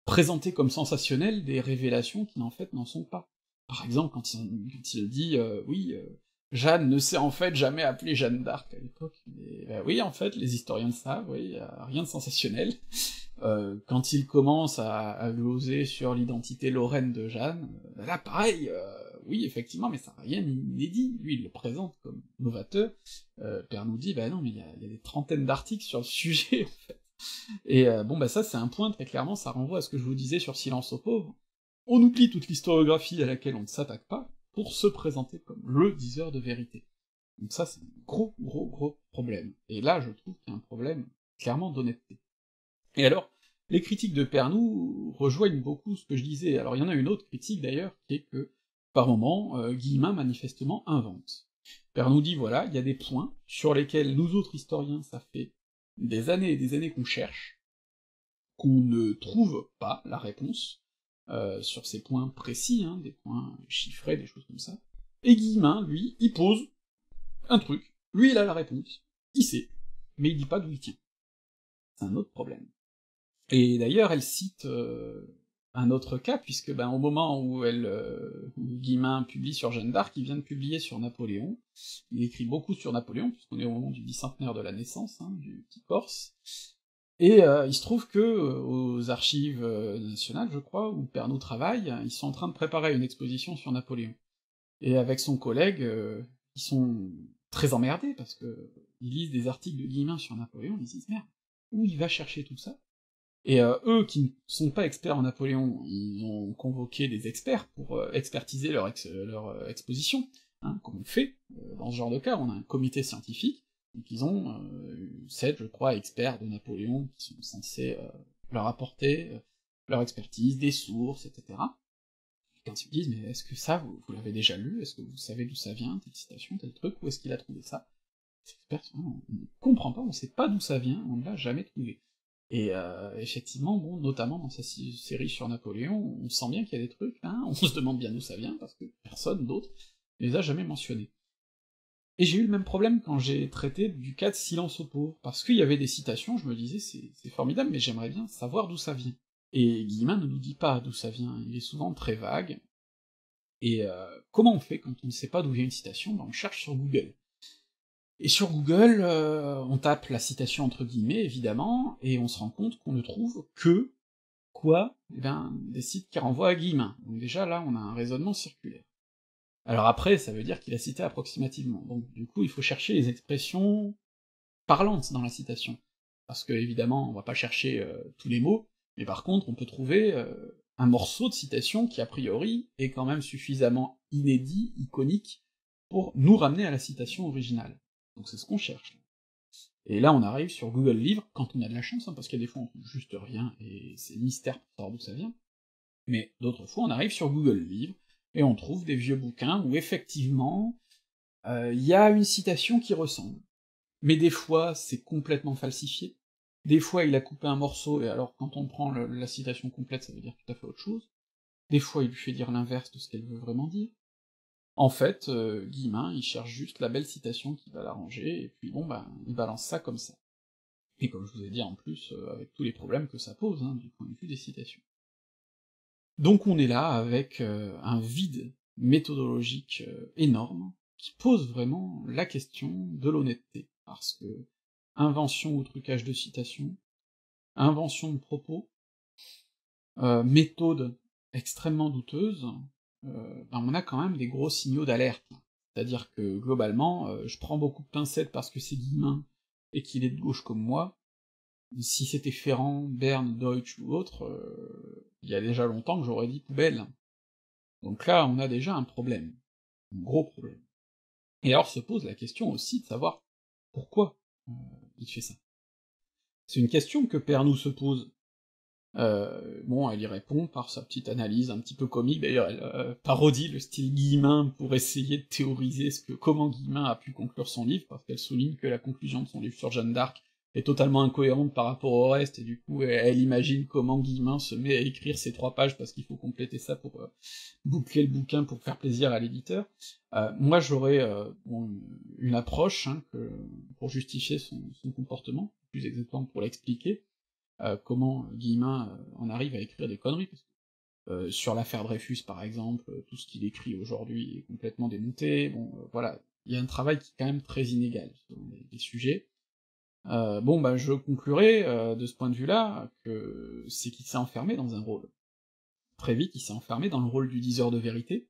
présenter comme sensationnelles des révélations qui en fait n'en sont pas. Par exemple, quand il, dit euh, oui, euh, Jeanne ne s'est en fait jamais appelée Jeanne d'Arc à l'époque. Ben oui, en fait, les historiens le savent, oui, rien de sensationnel. Euh, quand il commence à, à gloser sur l'identité lorraine de Jeanne, là pareil, oui, effectivement, mais ça n'a rien d'inédit. Lui, il le présente comme novateur. Père nous dit, bah non, mais il y, y a, des trentaines d'articles sur le sujet, en fait. Et euh, bon bah ça c'est un point très clairement, ça renvoie à ce que je vous disais sur Silence aux pauvres. On oublie toute l'historiographie à laquelle on ne s'attaque pas pour se présenter comme le diseur de vérité. Donc ça c'est un gros gros gros problème. Et là je trouve qu'il y a un problème clairement d'honnêteté. Et alors, les critiques de Pernou rejoignent beaucoup ce que je disais. Alors il y en a une autre critique d'ailleurs, qui est que, par moment, euh, Guillemin manifestement invente. Pernou dit voilà, il y a des points sur lesquels nous autres historiens ça fait des années et des années qu'on cherche, qu'on ne trouve pas la réponse, euh, sur ces points précis, hein, des points chiffrés, des choses comme ça, et Guillemin, lui, il pose un truc, lui il a la réponse, il sait, mais il dit pas d'où il tient. C'est un autre problème. Et d'ailleurs, elle cite euh, un autre cas, puisque ben, au moment où elle euh, Guillemin publie sur Jeanne d'Arc, il vient de publier sur Napoléon, il écrit beaucoup sur Napoléon, puisqu'on est au moment du bicentenaire de la naissance, hein, du petit Corse, et euh, il se trouve que euh, aux archives nationales, je crois, où Pernod travaille, ils sont en train de préparer une exposition sur Napoléon. Et avec son collègue, ils sont très emmerdés, parce que ils lisent des articles de Guillemin sur Napoléon, ils se disent merde, où il va chercher tout ça? Et euh, eux, qui ne sont pas experts en Napoléon, ils ont convoqué des experts pour euh, expertiser leur, leur euh, exposition, hein, comme on fait dans ce genre de cas, on a un comité scientifique, donc ils ont sept, je crois, experts de Napoléon qui sont censés leur apporter leur expertise, des sources, etc. Et quand ils disent, mais est-ce que ça, vous, l'avez déjà lu? Est-ce que vous savez d'où ça vient, telle citation, tel truc, où est-ce qu'il a trouvé ça? Ces experts, on ne comprend pas, on sait pas d'où ça vient, on ne l'a jamais trouvé. Et euh, effectivement, bon, notamment dans sa série sur Napoléon, on sent bien qu'il y a des trucs, hein, on se demande bien d'où ça vient, parce que personne d'autre les a jamais mentionnés. Et j'ai eu le même problème quand j'ai traité du cas de silence au pauvre, parce qu'il y avait des citations, je me disais, c'est formidable, mais j'aimerais bien savoir d'où ça vient. Et Guillemin ne nous dit pas d'où ça vient, il est souvent très vague. Et euh, comment on fait quand on ne sait pas d'où vient une citation ben On cherche sur Google. Et sur Google, euh, on tape la citation entre guillemets, évidemment, et on se rend compte qu'on ne trouve que quoi? Eh bien, des sites qui renvoient à Guillemin. Donc déjà, là, on a un raisonnement circulaire. Alors après, ça veut dire qu'il a cité approximativement. Donc du coup, il faut chercher les expressions parlantes dans la citation. Parce que, évidemment, on va pas chercher euh, tous les mots, mais par contre, on peut trouver euh, un morceau de citation qui, a priori, est quand même suffisamment inédit, iconique, pour nous ramener à la citation originale. Donc c'est ce qu'on cherche. Et là, on arrive sur Google Livres, quand on a de la chance, hein, parce qu'il y a des fois on trouve juste rien, et c'est mystère pour savoir d'où ça vient. Mais d'autres fois, on arrive sur Google Livres, et on trouve des vieux bouquins où effectivement, euh, il y a une citation qui ressemble. Mais des fois, c'est complètement falsifié. Des fois, il a coupé un morceau, et alors quand on prend la citation complète, ça veut dire tout à fait autre chose. Des fois, il lui fait dire l'inverse de ce qu'elle veut vraiment dire. En fait, euh, Guillemin, il cherche juste la belle citation qui va l'arranger, et puis bon, ben, il balance ça comme ça. Et comme je vous ai dit en plus, euh, avec tous les problèmes que ça pose, hein, du point de vue des citations. Donc on est là avec euh, un vide méthodologique énorme, qui pose vraiment la question de l'honnêteté, parce que invention ou trucage de citation, invention de propos, méthode extrêmement douteuse, euh, ben on a quand même des gros signaux d'alerte. C'est-à-dire que globalement, euh, je prends beaucoup de pincettes parce que c'est Guillemin et qu'il est de gauche comme moi. Si c'était Ferrand, Berne, Deutsch ou autre, euh, il y a déjà longtemps que j'aurais dit poubelle. Donc là, on a déjà un problème. Un gros problème. Et alors se pose la question aussi de savoir pourquoi il fait ça. C'est une question que Pernou se pose, euh, bon, elle y répond par sa petite analyse un petit peu comique, d'ailleurs elle euh, parodie le style Guillemin pour essayer de théoriser ce que comment Guillemin a pu conclure son livre, parce qu'elle souligne que la conclusion de son livre sur Jeanne d'Arc est totalement incohérente par rapport au reste, et du coup elle, imagine comment Guillemin se met à écrire ces trois pages parce qu'il faut compléter ça pour euh, boucler le bouquin pour faire plaisir à l'éditeur. moi j'aurais une approche hein, pour justifier son comportement, plus exactement pour l'expliquer, euh, comment Guillemin euh, en arrive à écrire des conneries, parce que euh, sur l'affaire Dreyfus par exemple, tout ce qu'il écrit aujourd'hui est complètement démonté, bon voilà, il y a un travail qui est quand même très inégal sur les, sujets. bon bah je conclurai de ce point de vue-là que c'est qu'il s'est enfermé dans un rôle. Très vite, il s'est enfermé dans le rôle du diseur de vérité,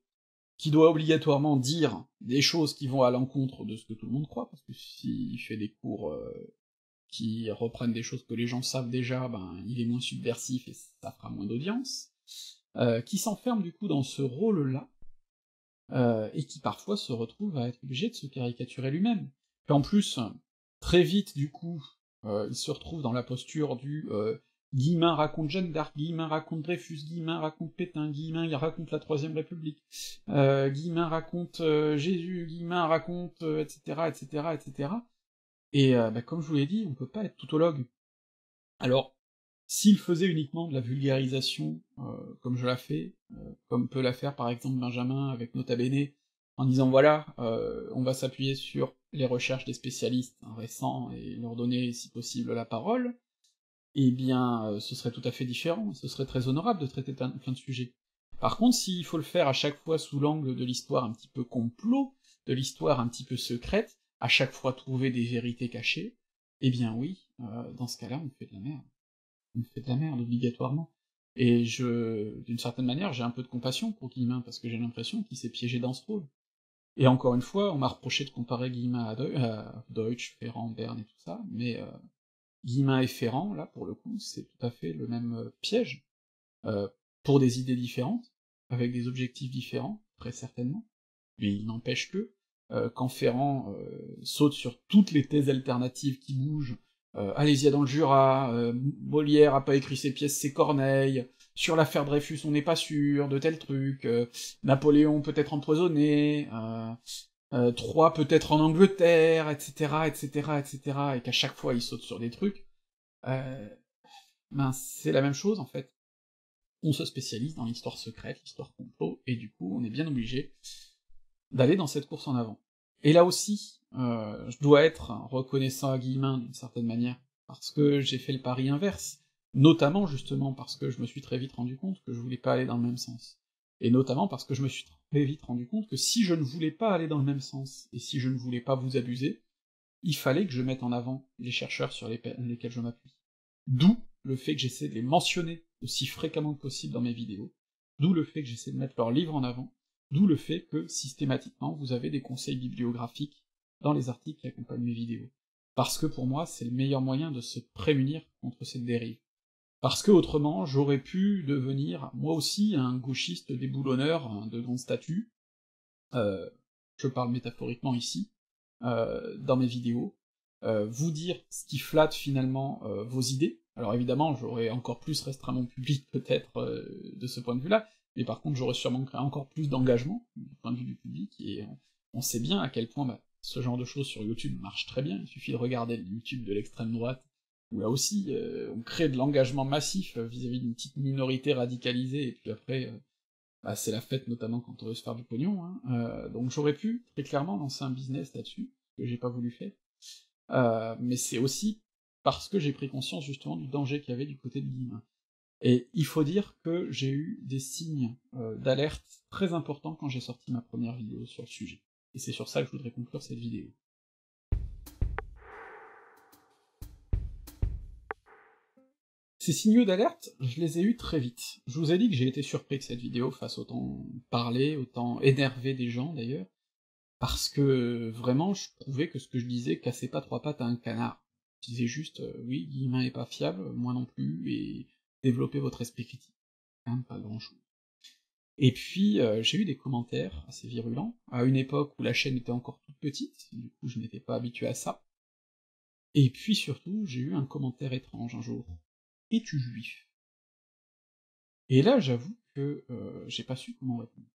qui doit obligatoirement dire des choses qui vont à l'encontre de ce que tout le monde croit, parce que s'il fait des cours qui reprennent des choses que les gens savent déjà, ben il est moins subversif et ça fera moins d'audience, euh, qui s'enferme du coup dans ce rôle-là, euh, et qui parfois se retrouve à être obligé de se caricaturer lui-même. Puis en plus, très vite du coup, euh, il se retrouve dans la posture du Guillemin raconte Jeanne d'Arc, Guillemin raconte Dreyfus, Guillemin raconte Pétain, Guillemin il raconte la Troisième République, Guillemin raconte Jésus, Guillemin raconte, etc., etc., etc., Et bah, comme je vous l'ai dit, on peut pas être toutologue. Alors, s'il faisait uniquement de la vulgarisation, comme je la fais, comme peut la faire par exemple Benjamin avec Nota Bene, en disant voilà, on va s'appuyer sur les recherches des spécialistes récents et leur donner si possible la parole, eh bien ce serait tout à fait différent, ce serait très honorable de traiter plein de sujets. Par contre, s'il faut le faire à chaque fois sous l'angle de l'histoire un petit peu complot, de l'histoire un petit peu secrète, à chaque fois trouver des vérités cachées, eh bien oui, dans ce cas-là, on fait de la merde. On fait de la merde, obligatoirement. Et je, d'une certaine manière, j'ai un peu de compassion pour Guillemin, parce que j'ai l'impression qu'il s'est piégé dans ce rôle. Et encore une fois, on m'a reproché de comparer Guillemin à, Deutsch, Ferrand, Berne et tout ça, mais euh, Guillemin et Ferrand, là, pour le coup, c'est tout à fait le même euh, piège, euh, pour des idées différentes, avec des objectifs différents, très certainement, mais il n'empêche que, euh, quand Ferrand saute sur toutes les thèses alternatives qui bougent, Alésia dans le Jura, Molière a pas écrit ses pièces, c'est Corneille, sur l'affaire Dreyfus, on n'est pas sûr de tel truc, euh, Napoléon peut être empoisonné, euh, euh, Troyes peut-être en Angleterre, etc., etc., etc., et qu'à chaque fois il saute sur des trucs, euh, ben c'est la même chose en fait. On se spécialise dans l'histoire secrète, l'histoire complot, et du coup on est bien obligé d'aller dans cette course en avant. Et là aussi, euh, je dois être reconnaissant à Guillemin d'une certaine manière, parce que j'ai fait le pari inverse notamment justement parce que je me suis très vite rendu compte que je voulais pas aller dans le même sens. Et notamment parce que je me suis très vite rendu compte que si je ne voulais pas aller dans le même sens, et si je ne voulais pas vous abuser, il fallait que je mette en avant les chercheurs sur lesquels je m'appuie. D'où le fait que j'essaie de les mentionner aussi fréquemment que possible dans mes vidéos, d'où le fait que j'essaie de mettre leurs livres en avant, d'où le fait que, systématiquement, vous avez des conseils bibliographiques dans les articles qui accompagnent mes vidéos. Parce que pour moi, c'est le meilleur moyen de se prémunir contre cette dérive parce que autrement j'aurais pu devenir moi aussi un gauchiste déboulonneur de grande statut, euh, je parle métaphoriquement ici, euh, dans mes vidéos, euh, vous dire ce qui flatte finalement vos idées. Alors évidemment, j'aurais encore plus restreint mon public peut-être de ce point de vue-là, mais par contre j'aurais sûrement créé encore plus d'engagement du point de vue du public, et on, sait bien à quel point bah, ce genre de choses sur YouTube marche très bien, il suffit de regarder le YouTube de l'extrême droite où là aussi euh, on crée de l'engagement massif euh, vis-à-vis d'une petite minorité radicalisée, et puis après euh, bah, c'est la fête notamment quand on veut se faire du pognon, hein. donc j'aurais pu très clairement lancer un business là-dessus, que j'ai pas voulu faire, mais c'est aussi parce que j'ai pris conscience justement du danger qu'il y avait du côté de Guillemin. Et il faut dire que j'ai eu des signes d'alerte très importants quand j'ai sorti ma première vidéo sur le sujet. Et c'est sur ça que je voudrais conclure cette vidéo. Ces signaux d'alerte, je les ai eus très vite. Je vous ai dit que j'ai été surpris que cette vidéo fasse autant parler, autant énerver des gens d'ailleurs, parce que vraiment je trouvais que ce que je disais cassait pas trois pattes à un canard. Je disais juste, euh, oui, Guillemin est pas fiable, moi non plus, et développez votre esprit critique. Hein, pas grand chose. Et puis euh, j'ai eu des commentaires assez virulents, à une époque où la chaîne était encore toute petite, du coup je n'étais pas habitué à ça. Et puis surtout, j'ai eu un commentaire étrange un jour, es-tu juif? Et là, j'avoue que euh, j'ai pas su comment répondre.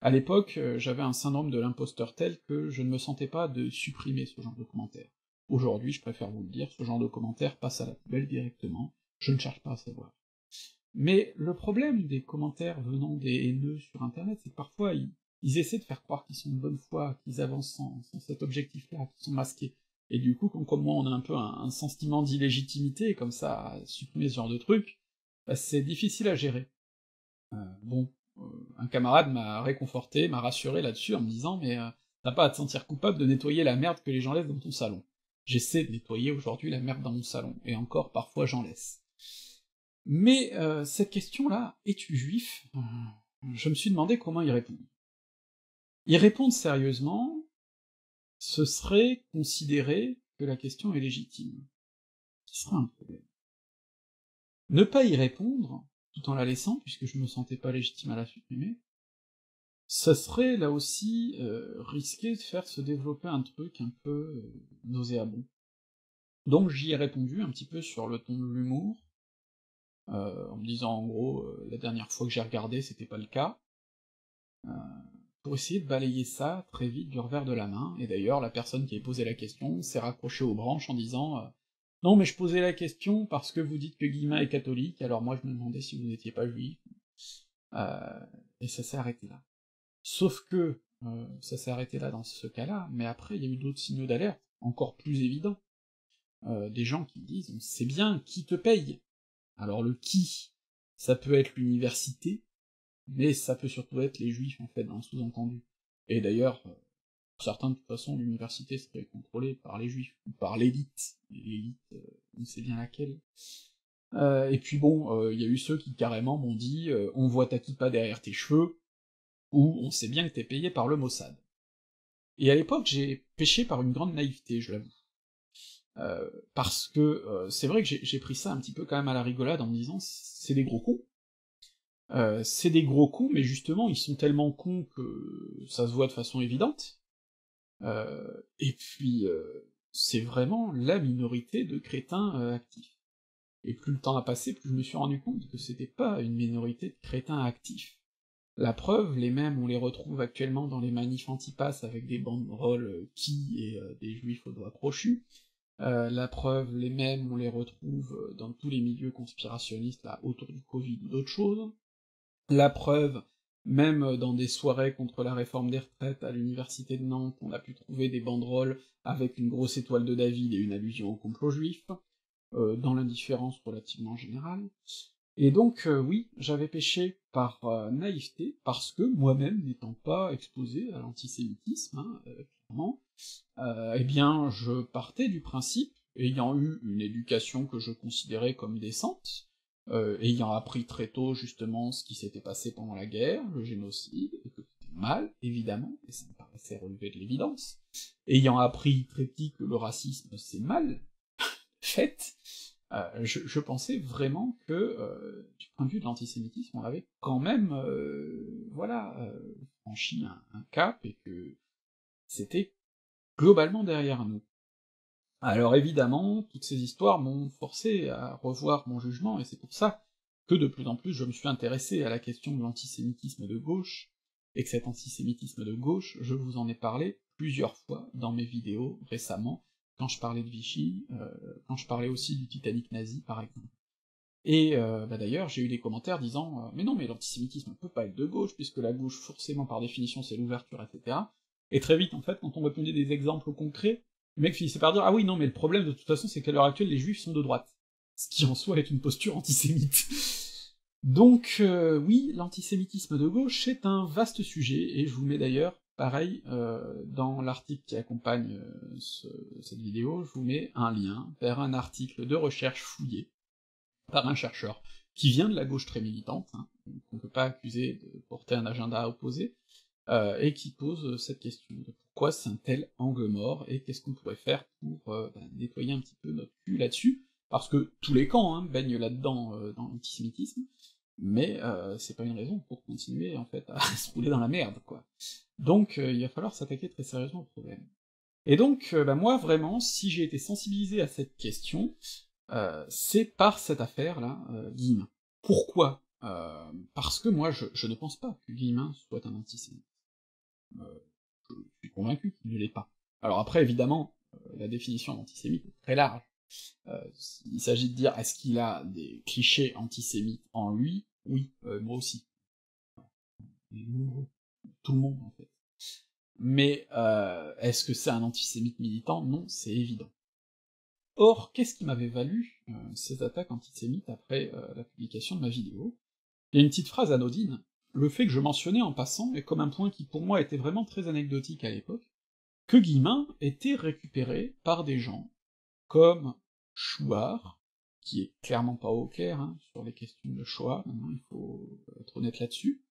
À l'époque, euh, j'avais un syndrome de l'imposteur tel que je ne me sentais pas de supprimer ce genre de commentaires. Aujourd'hui, je préfère vous le dire, ce genre de commentaires passe à la poubelle directement, je ne cherche pas à savoir. Mais le problème des commentaires venant des haineux sur internet, c'est que parfois ils, essaient de faire croire qu'ils sont de bonne foi, qu'ils avancent sans, cet objectif-là, qu'ils sont masqués. Et du coup, comme, moi on a un peu un, sentiment d'illégitimité, comme ça, à supprimer ce genre de truc, bah, c'est difficile à gérer. Euh, bon, euh, un camarade m'a réconforté, m'a rassuré là-dessus en me disant mais euh, t'as pas à te sentir coupable de nettoyer la merde que les gens laissent dans ton salon. J'essaie de nettoyer aujourd'hui la merde dans mon salon, et encore parfois j'en laisse. Mais cette question-là, es-tu juif? Je me suis demandé comment y répondre. Y répondre sérieusement, ce serait considérer que la question est légitime. Ce serait un problème. Ne pas y répondre, tout en la laissant, puisque je me sentais pas légitime à la supprimer, ça serait là aussi euh, risquer de faire se développer un truc un peu euh, nauséabond. Donc j'y ai répondu un petit peu sur le ton de l'humour, euh, en me disant en gros, la dernière fois que j'ai regardé, c'était pas le cas, pour essayer de balayer ça très vite du revers de la main, et d'ailleurs la personne qui a posé la question s'est raccrochée aux branches en disant euh, Non mais je posais la question parce que vous dites que Guillemin est catholique, alors moi je me demandais si vous n'étiez pas juif. Euh, et ça s'est arrêté là. Sauf que euh, ça s'est arrêté là dans ce cas-là, mais après il y a eu d'autres signaux d'alerte, encore plus évidents. des gens qui disent c'est bien, qui te paye? Alors le qui, ça peut être l'université, mais ça peut surtout être les juifs, en fait, dans le sous-entendu. Et d'ailleurs, pour euh, certains, de toute façon, l'université serait contrôlée par les juifs, ou par l'élite. L'élite, euh, on sait bien laquelle. Euh, et puis bon, il y a eu ceux qui carrément m'ont dit on voit ta kippa derrière tes cheveux, ou on sait bien que t'es payé par le Mossad. Et à l'époque, j'ai péché par une grande naïveté, je l'avoue. Parce que c'est vrai que j'ai pris ça un petit peu quand même à la rigolade en me disant c'est des gros cons, euh, c'est des gros cons, mais justement, ils sont tellement cons que ça se voit de façon évidente. Euh, et puis, euh, c'est vraiment la minorité de crétins actifs. Et plus le temps a passé, plus je me suis rendu compte que c'était pas une minorité de crétins actifs. La preuve, les mêmes, on les retrouve actuellement dans les manifs anti-pass avec des banderoles qui et des juifs aux doigts crochus. La preuve, les mêmes, on les retrouve dans tous les milieux conspirationnistes là autour du Covid ou d'autres choses. La preuve, même dans des soirées contre la réforme des retraites à l'université de Nantes, on a pu trouver des banderoles avec une grosse étoile de David et une allusion au complot juif, euh, dans l'indifférence relativement générale. Et donc, euh, oui, j'avais péché par euh, naïveté, parce que moi-même n'étant pas exposé à l'antisémitisme, hein, clairement, eh bien, je partais du principe, ayant eu une éducation que je considérais comme décente, euh, ayant appris très tôt justement ce qui s'était passé pendant la guerre, le génocide, et que c'était mal, évidemment, et ça me paraissait relever de l'évidence, ayant appris très petit que le racisme c'est mal, fait, euh, je, pensais vraiment que, euh, du point de vue de l'antisémitisme, on avait quand même, voilà, franchi un cap, et que c'était globalement derrière nous. Alors évidemment, toutes ces histoires m'ont forcé à revoir mon jugement, et c'est pour ça que de plus en plus je me suis intéressé à la question de l'antisémitisme de gauche, et que cet antisémitisme de gauche, je vous en ai parlé plusieurs fois dans mes vidéos récemment, quand je parlais de Vichy, euh, quand je parlais aussi du Titanic nazi par exemple. Et euh, bah d'ailleurs, j'ai eu des commentaires disant euh, Mais non, mais l'antisémitisme ne peut pas être de gauche, puisque la gauche, forcément, par définition, c'est l'ouverture, etc. Et très vite, en fait, quand on répondait des exemples concrets, le mec finissait par dire Ah oui, non, mais le problème de toute façon, c'est qu'à l'heure actuelle, les juifs sont de droite. Ce qui en soi est une posture antisémite. Donc, euh, oui, l'antisémitisme de gauche est un vaste sujet, et je vous mets d'ailleurs, pareil, euh, dans l'article qui accompagne euh, cette vidéo, je vous mets un lien vers un article de recherche fouillé par un chercheur qui vient de la gauche très militante, hein, donc on peut pas accuser de porter un agenda opposé, euh, et qui pose cette question de pourquoi c'est un tel angle mort, et qu'est-ce qu'on pourrait faire pour euh, bah, nettoyer un petit peu notre cul là-dessus, parce que tous les camps hein, baignent là-dedans euh, dans l'antisémitisme, mais c'est pas une raison pour continuer en fait à se rouler dans la merde, quoi. Donc il va falloir s'attaquer très sérieusement au problème. Et donc, bah, moi vraiment, si j'ai été sensibilisé à cette question, c'est par cette affaire-là, Guillemin. Pourquoi? Parce que moi, je, je, ne pense pas que Guillemin soit un antisémite. Euh, je suis convaincu qu'il ne l'est pas. Alors après, évidemment, euh, la définition d'antisémite est très large. Euh, il s'agit de dire est-ce qu'il a des clichés antisémites en lui? Oui, moi aussi. Tout le monde, en fait. Mais est-ce que c'est un antisémite militant? Non, c'est évident. Or, qu'est-ce qui m'avait valu ces attaques antisémites après la publication de ma vidéo? Il y a une petite phrase anodine le fait que je mentionnais en passant est comme un point qui pour moi était vraiment très anecdotique à l'époque, que Guillemin était récupéré par des gens comme Chouard, qui est clairement pas au clair hein, sur les questions de choix, il faut être honnête là-dessus,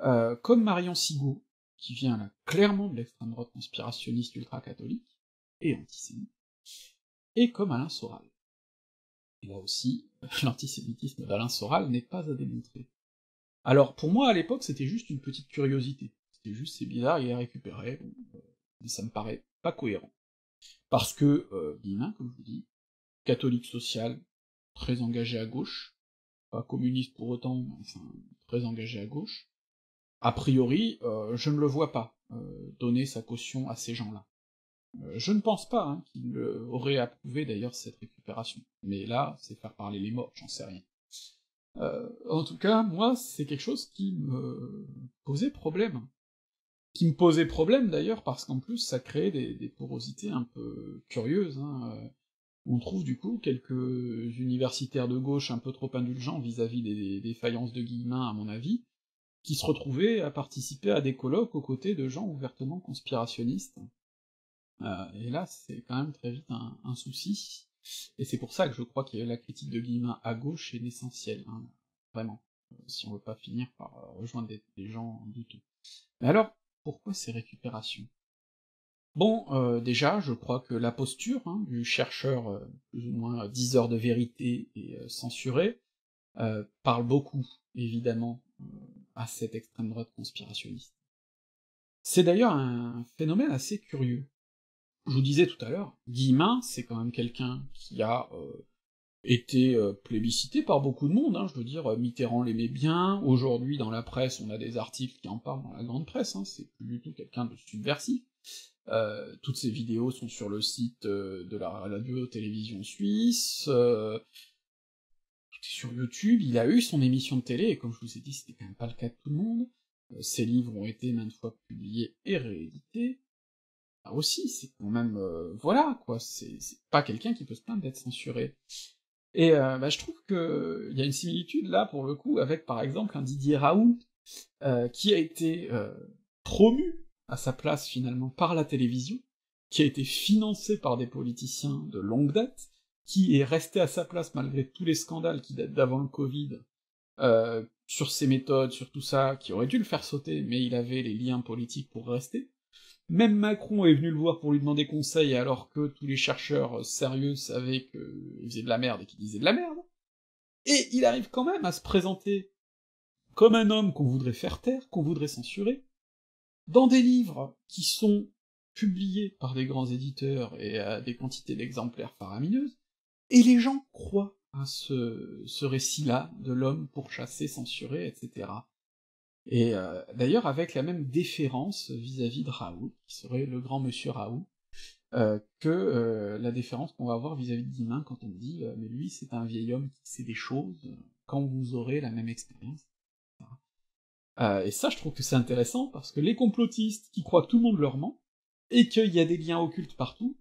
euh, comme Marion Sigaud, qui vient là clairement de l'extrême droite conspirationniste ultra-catholique, et antisémite, et comme Alain Soral. Et là aussi, l'antisémitisme d'Alain Soral n'est pas à démontrer. Alors, pour moi, à l'époque, c'était juste une petite curiosité. C'était juste, c'est bizarre, il est récupéré, euh, mais ça me paraît pas cohérent. Parce que, euh, Guillemin, comme je vous dis, catholique social, très engagé à gauche, pas communiste pour autant, enfin, très engagé à gauche, a priori, euh, je ne le vois pas euh, donner sa caution à ces gens-là. Euh, je ne pense pas hein, qu'il aurait approuvé d'ailleurs cette récupération. Mais là, c'est faire parler les morts, j'en sais rien. En tout cas, moi, c'est quelque chose qui me posait problème. Qui me posait problème d'ailleurs parce qu'en plus ça créait des, porosités un peu curieuses. Hein. On trouve du coup quelques universitaires de gauche un peu trop indulgents vis-à-vis des défaillances de Guillemin, à mon avis, qui se retrouvaient à participer à des colloques aux côtés de gens ouvertement conspirationnistes. Euh, et là, c'est quand même très vite un, souci, et c'est pour ça que je crois que la critique de Guillemin à gauche est essentielle, hein, vraiment, euh, si on veut pas finir par euh, rejoindre des, gens douteux. Mais alors, pourquoi ces récupérations? Bon, déjà, je crois que la posture hein, du chercheur plus ou moins 10 heures de vérité et censuré parle beaucoup, évidemment, à cette extrême droite conspirationniste. C'est d'ailleurs un phénomène assez curieux. Je vous disais tout à l'heure, Guillemin, c'est quand même quelqu'un qui a euh, été euh, plébiscité par beaucoup de monde, hein, je veux dire, Mitterrand l'aimait bien, aujourd'hui dans la presse on a des articles qui en parlent dans la grande presse, hein, c'est plus du tout quelqu'un de subversif, euh, toutes ces vidéos sont sur le site de la radio-télévision suisse, sur YouTube, il a eu son émission de télé, et comme je vous ai dit, c'était quand même pas le cas de tout le monde. Euh, ses livres ont été maintes fois publiés et réédités. Là aussi, c'est quand même... Euh, voilà, quoi, c'est pas quelqu'un qui peut se plaindre d'être censuré. Et euh, bah, je trouve que il y a une similitude là, pour le coup, avec par exemple un Didier Raoult, qui a été promu à sa place finalement par la télévision, qui a été financé par des politiciens de longue date, qui est resté à sa place malgré tous les scandales qui datent d'avant le Covid, euh, sur ses méthodes, sur tout ça, qui aurait dû le faire sauter, mais il avait les liens politiques pour rester. Même Macron est venu le voir pour lui demander conseil alors que tous les chercheurs sérieux savaient qu'il faisait de la merde et qu'il disait de la merde. Et il arrive quand même à se présenter comme un homme qu'on voudrait faire taire, qu'on voudrait censurer, dans des livres qui sont publiés par des grands éditeurs et à des quantités d'exemplaires faramineuses, et les gens croient à ce, ce récit-là de l'homme pourchassé, censuré, etc. Et euh, d'ailleurs avec la même déférence vis-à-vis de Raoult, qui serait le grand monsieur Raoult, euh, que euh, la déférence qu'on va avoir vis-à-vis de Guimain quand on dit mais lui c'est un vieil homme qui sait des choses, quand vous aurez la même expérience. et ça je trouve que c'est intéressant parce que les complotistes qui croient que tout le monde leur ment, et qu'il y a des liens occultes partout,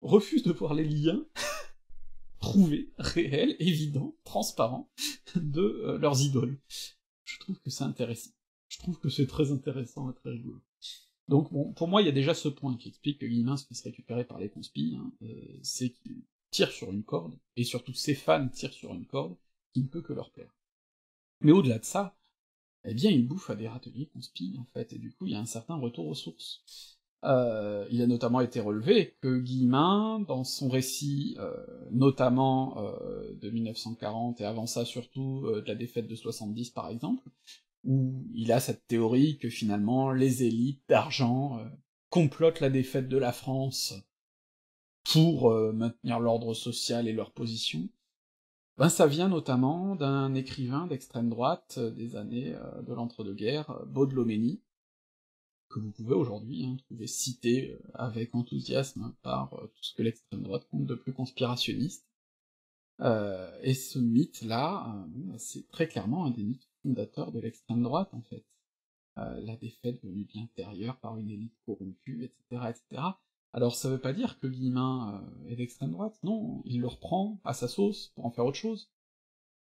refusent de voir les liens prouvé, réel, évident, transparent de euh, leurs idoles. Je trouve que c'est intéressant. Je trouve que c'est très intéressant et très rigolo. Donc bon, pour moi, il y a déjà ce point qui explique que Guillemin se fait récupérer par les conspis, hein, euh, c'est qu'il tire sur une corde, et surtout ses fans tirent sur une corde qui ne peut que leur plaire. Mais au-delà de ça, eh bien, il bouffe à des râteliers conspis, en fait, et du coup, il y a un certain retour aux sources. Euh, il a notamment été relevé que Guillemin, dans son récit, euh, notamment euh, de 1940 et avant ça surtout de la défaite de 70 par exemple, où il a cette théorie que finalement les élites d'argent complotent la défaite de la France pour maintenir l'ordre social et leur position, ben ça vient notamment d'un écrivain d'extrême droite des années de l'entre-deux-guerres, Baudelomeni, que vous pouvez aujourd'hui hein, trouver cité euh, avec enthousiasme par euh, tout ce que l'extrême droite compte de plus conspirationniste. Euh, et ce mythe-là, bah, c'est très clairement un des mythes fondateurs de l'extrême droite, en fait. la défaite venue de l'intérieur par une élite corrompue, etc., etc. Alors ça veut pas dire que Guillemin est d'extrême droite, non, il le reprend à sa sauce pour en faire autre chose.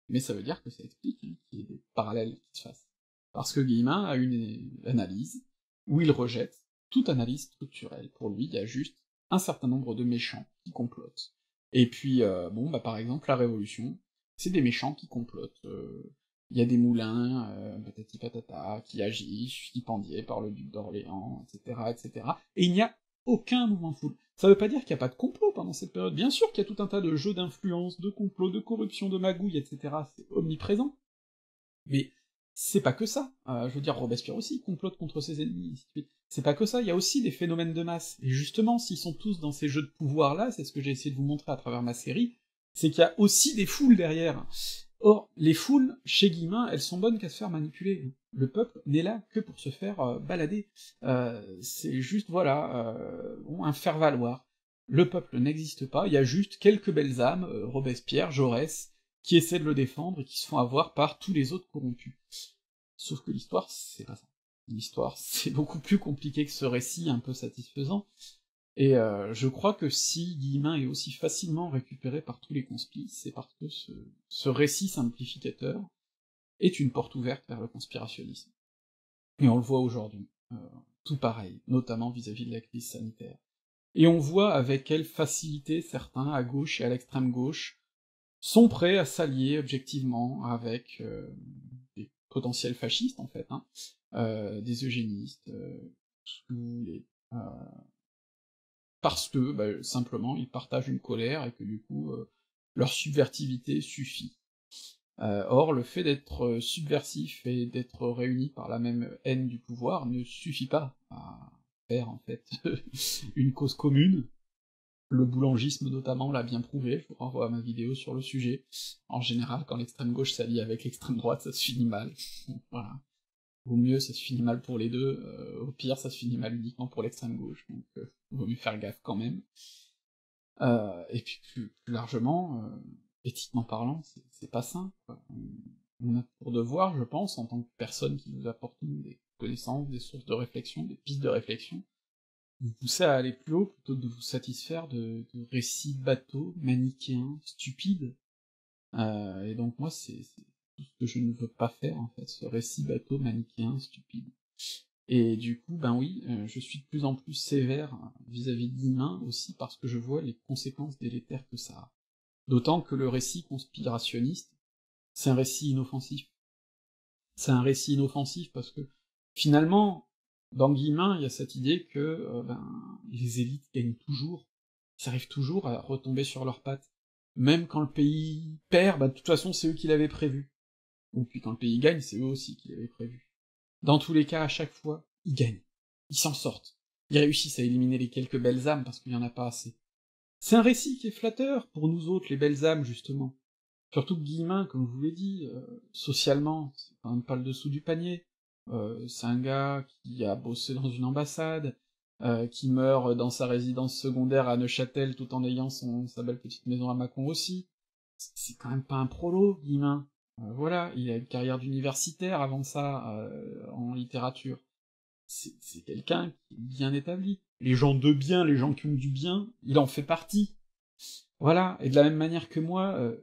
Mais ça veut dire que ça explique hein, qu'il y ait des parallèles qui se fassent. Parce que Guillemin a une analyse, où il rejette toute analyse structurelle. Pour lui, il y a juste un certain nombre de méchants qui complotent. Et puis, euh, bon, bah par exemple, la Révolution, c'est des méchants qui complotent. Euh, il y a des moulins, euh, patati patata, qui agissent, stipendiés par le duc d'Orléans, etc., etc. Et il n'y a aucun mouvement foule. Ça veut pas dire qu'il n'y a pas de complot pendant cette période. Bien sûr qu'il y a tout un tas de jeux d'influence, de complots, de corruption, de magouilles, etc. C'est omniprésent. Mais c'est pas que ça. Euh, je veux dire, Robespierre aussi complote contre ses ennemis, C'est pas que ça, il y a aussi des phénomènes de masse. Et justement, s'ils sont tous dans ces jeux de pouvoir-là, c'est ce que j'ai essayé de vous montrer à travers ma série, c'est qu'il y a aussi des foules derrière. Or, les foules, chez Guillemin, elles sont bonnes qu'à se faire manipuler. le peuple n'est là que pour se faire euh, balader. Euh, c'est juste, voilà, euh, un faire-valoir. Le peuple n'existe pas, il y a juste quelques belles âmes, Robespierre, Jaurès, qui essaient de le défendre et qui se font avoir par tous les autres corrompus. Sauf que l'histoire, c'est pas ça. L'histoire, c'est beaucoup plus compliqué que ce récit un peu satisfaisant, et je crois que si Guillemin est aussi facilement récupéré par tous les conspis, c'est parce que ce, ce récit simplificateur est une porte ouverte vers le conspirationnisme. Et on le voit aujourd'hui, euh, tout pareil, notamment vis-à-vis de la crise sanitaire. Et on voit avec quelle facilité certains, à gauche et à l'extrême gauche, sont prêts à s'allier objectivement avec euh, des potentiels fascistes, en fait, hein, euh, des eugénistes, les, parce que, bah, simplement, ils partagent une colère et que du coup, leur subvertivité suffit. Euh, or, le fait d'être euh, subversif et d'être réuni par la même haine du pouvoir ne suffit pas à faire en fait une cause commune. Le boulangisme notamment l'a bien prouvé, je vous renvoie à ma vidéo sur le sujet. En général, quand l'extrême gauche s'allie avec l'extrême droite, ça se finit mal. voilà. Au mieux, ça se finit mal pour les deux, euh, au pire, ça se finit mal uniquement pour l'extrême gauche, donc euh, vaut mieux faire gaffe quand même. et puis plus largement, éthiquement parlant, c'est pas sain. On a pour devoir, je pense, en tant que personne qui nous apporte des connaissances, des sources de réflexion, des pistes de réflexion, vous pousser à aller plus haut plutôt que de vous satisfaire de, récits bateaux, manichéens, stupides. Euh, et donc moi, c'est tout ce que je ne veux pas faire, en fait, ce récit bateau, manichéen, stupide. Et du coup, ben oui, euh, je suis de plus en plus sévère vis-à-vis de l'humain aussi parce que je vois les conséquences délétères que ça a. D'autant que le récit conspirationniste, c'est un récit inoffensif. C'est un récit inoffensif parce que, finalement, dans Guillemin, il y a cette idée que euh, ben, les élites gagnent toujours, ils arrivent toujours à retomber sur leurs pattes. Même quand le pays perd, bah, de toute façon, c'est eux qui l'avaient prévu. Ou puis quand le pays gagne, c'est eux aussi qui l'avaient prévu. Dans tous les cas, à chaque fois, ils gagnent. Ils s'en sortent. Ils réussissent à éliminer les quelques belles âmes parce qu'il y en a pas assez. C'est un récit qui est flatteur pour nous autres, les belles âmes, justement. Surtout que Guillemin, comme je vous l'ai dit, euh, socialement, c'est pas le dessous du panier. Euh, c'est un gars qui a bossé dans une ambassade, euh, qui meurt dans sa résidence secondaire à Neuchâtel tout en ayant sa belle petite maison à Mâcon aussi. C'est quand même pas un prolo, Guillemin. voilà, il a une carrière d'universitaire avant ça, en littérature. C'est quelqu'un qui est bien établi les gens de bien, les gens qui ont du bien, il en fait partie. Voilà, et de la même manière que moi, euh,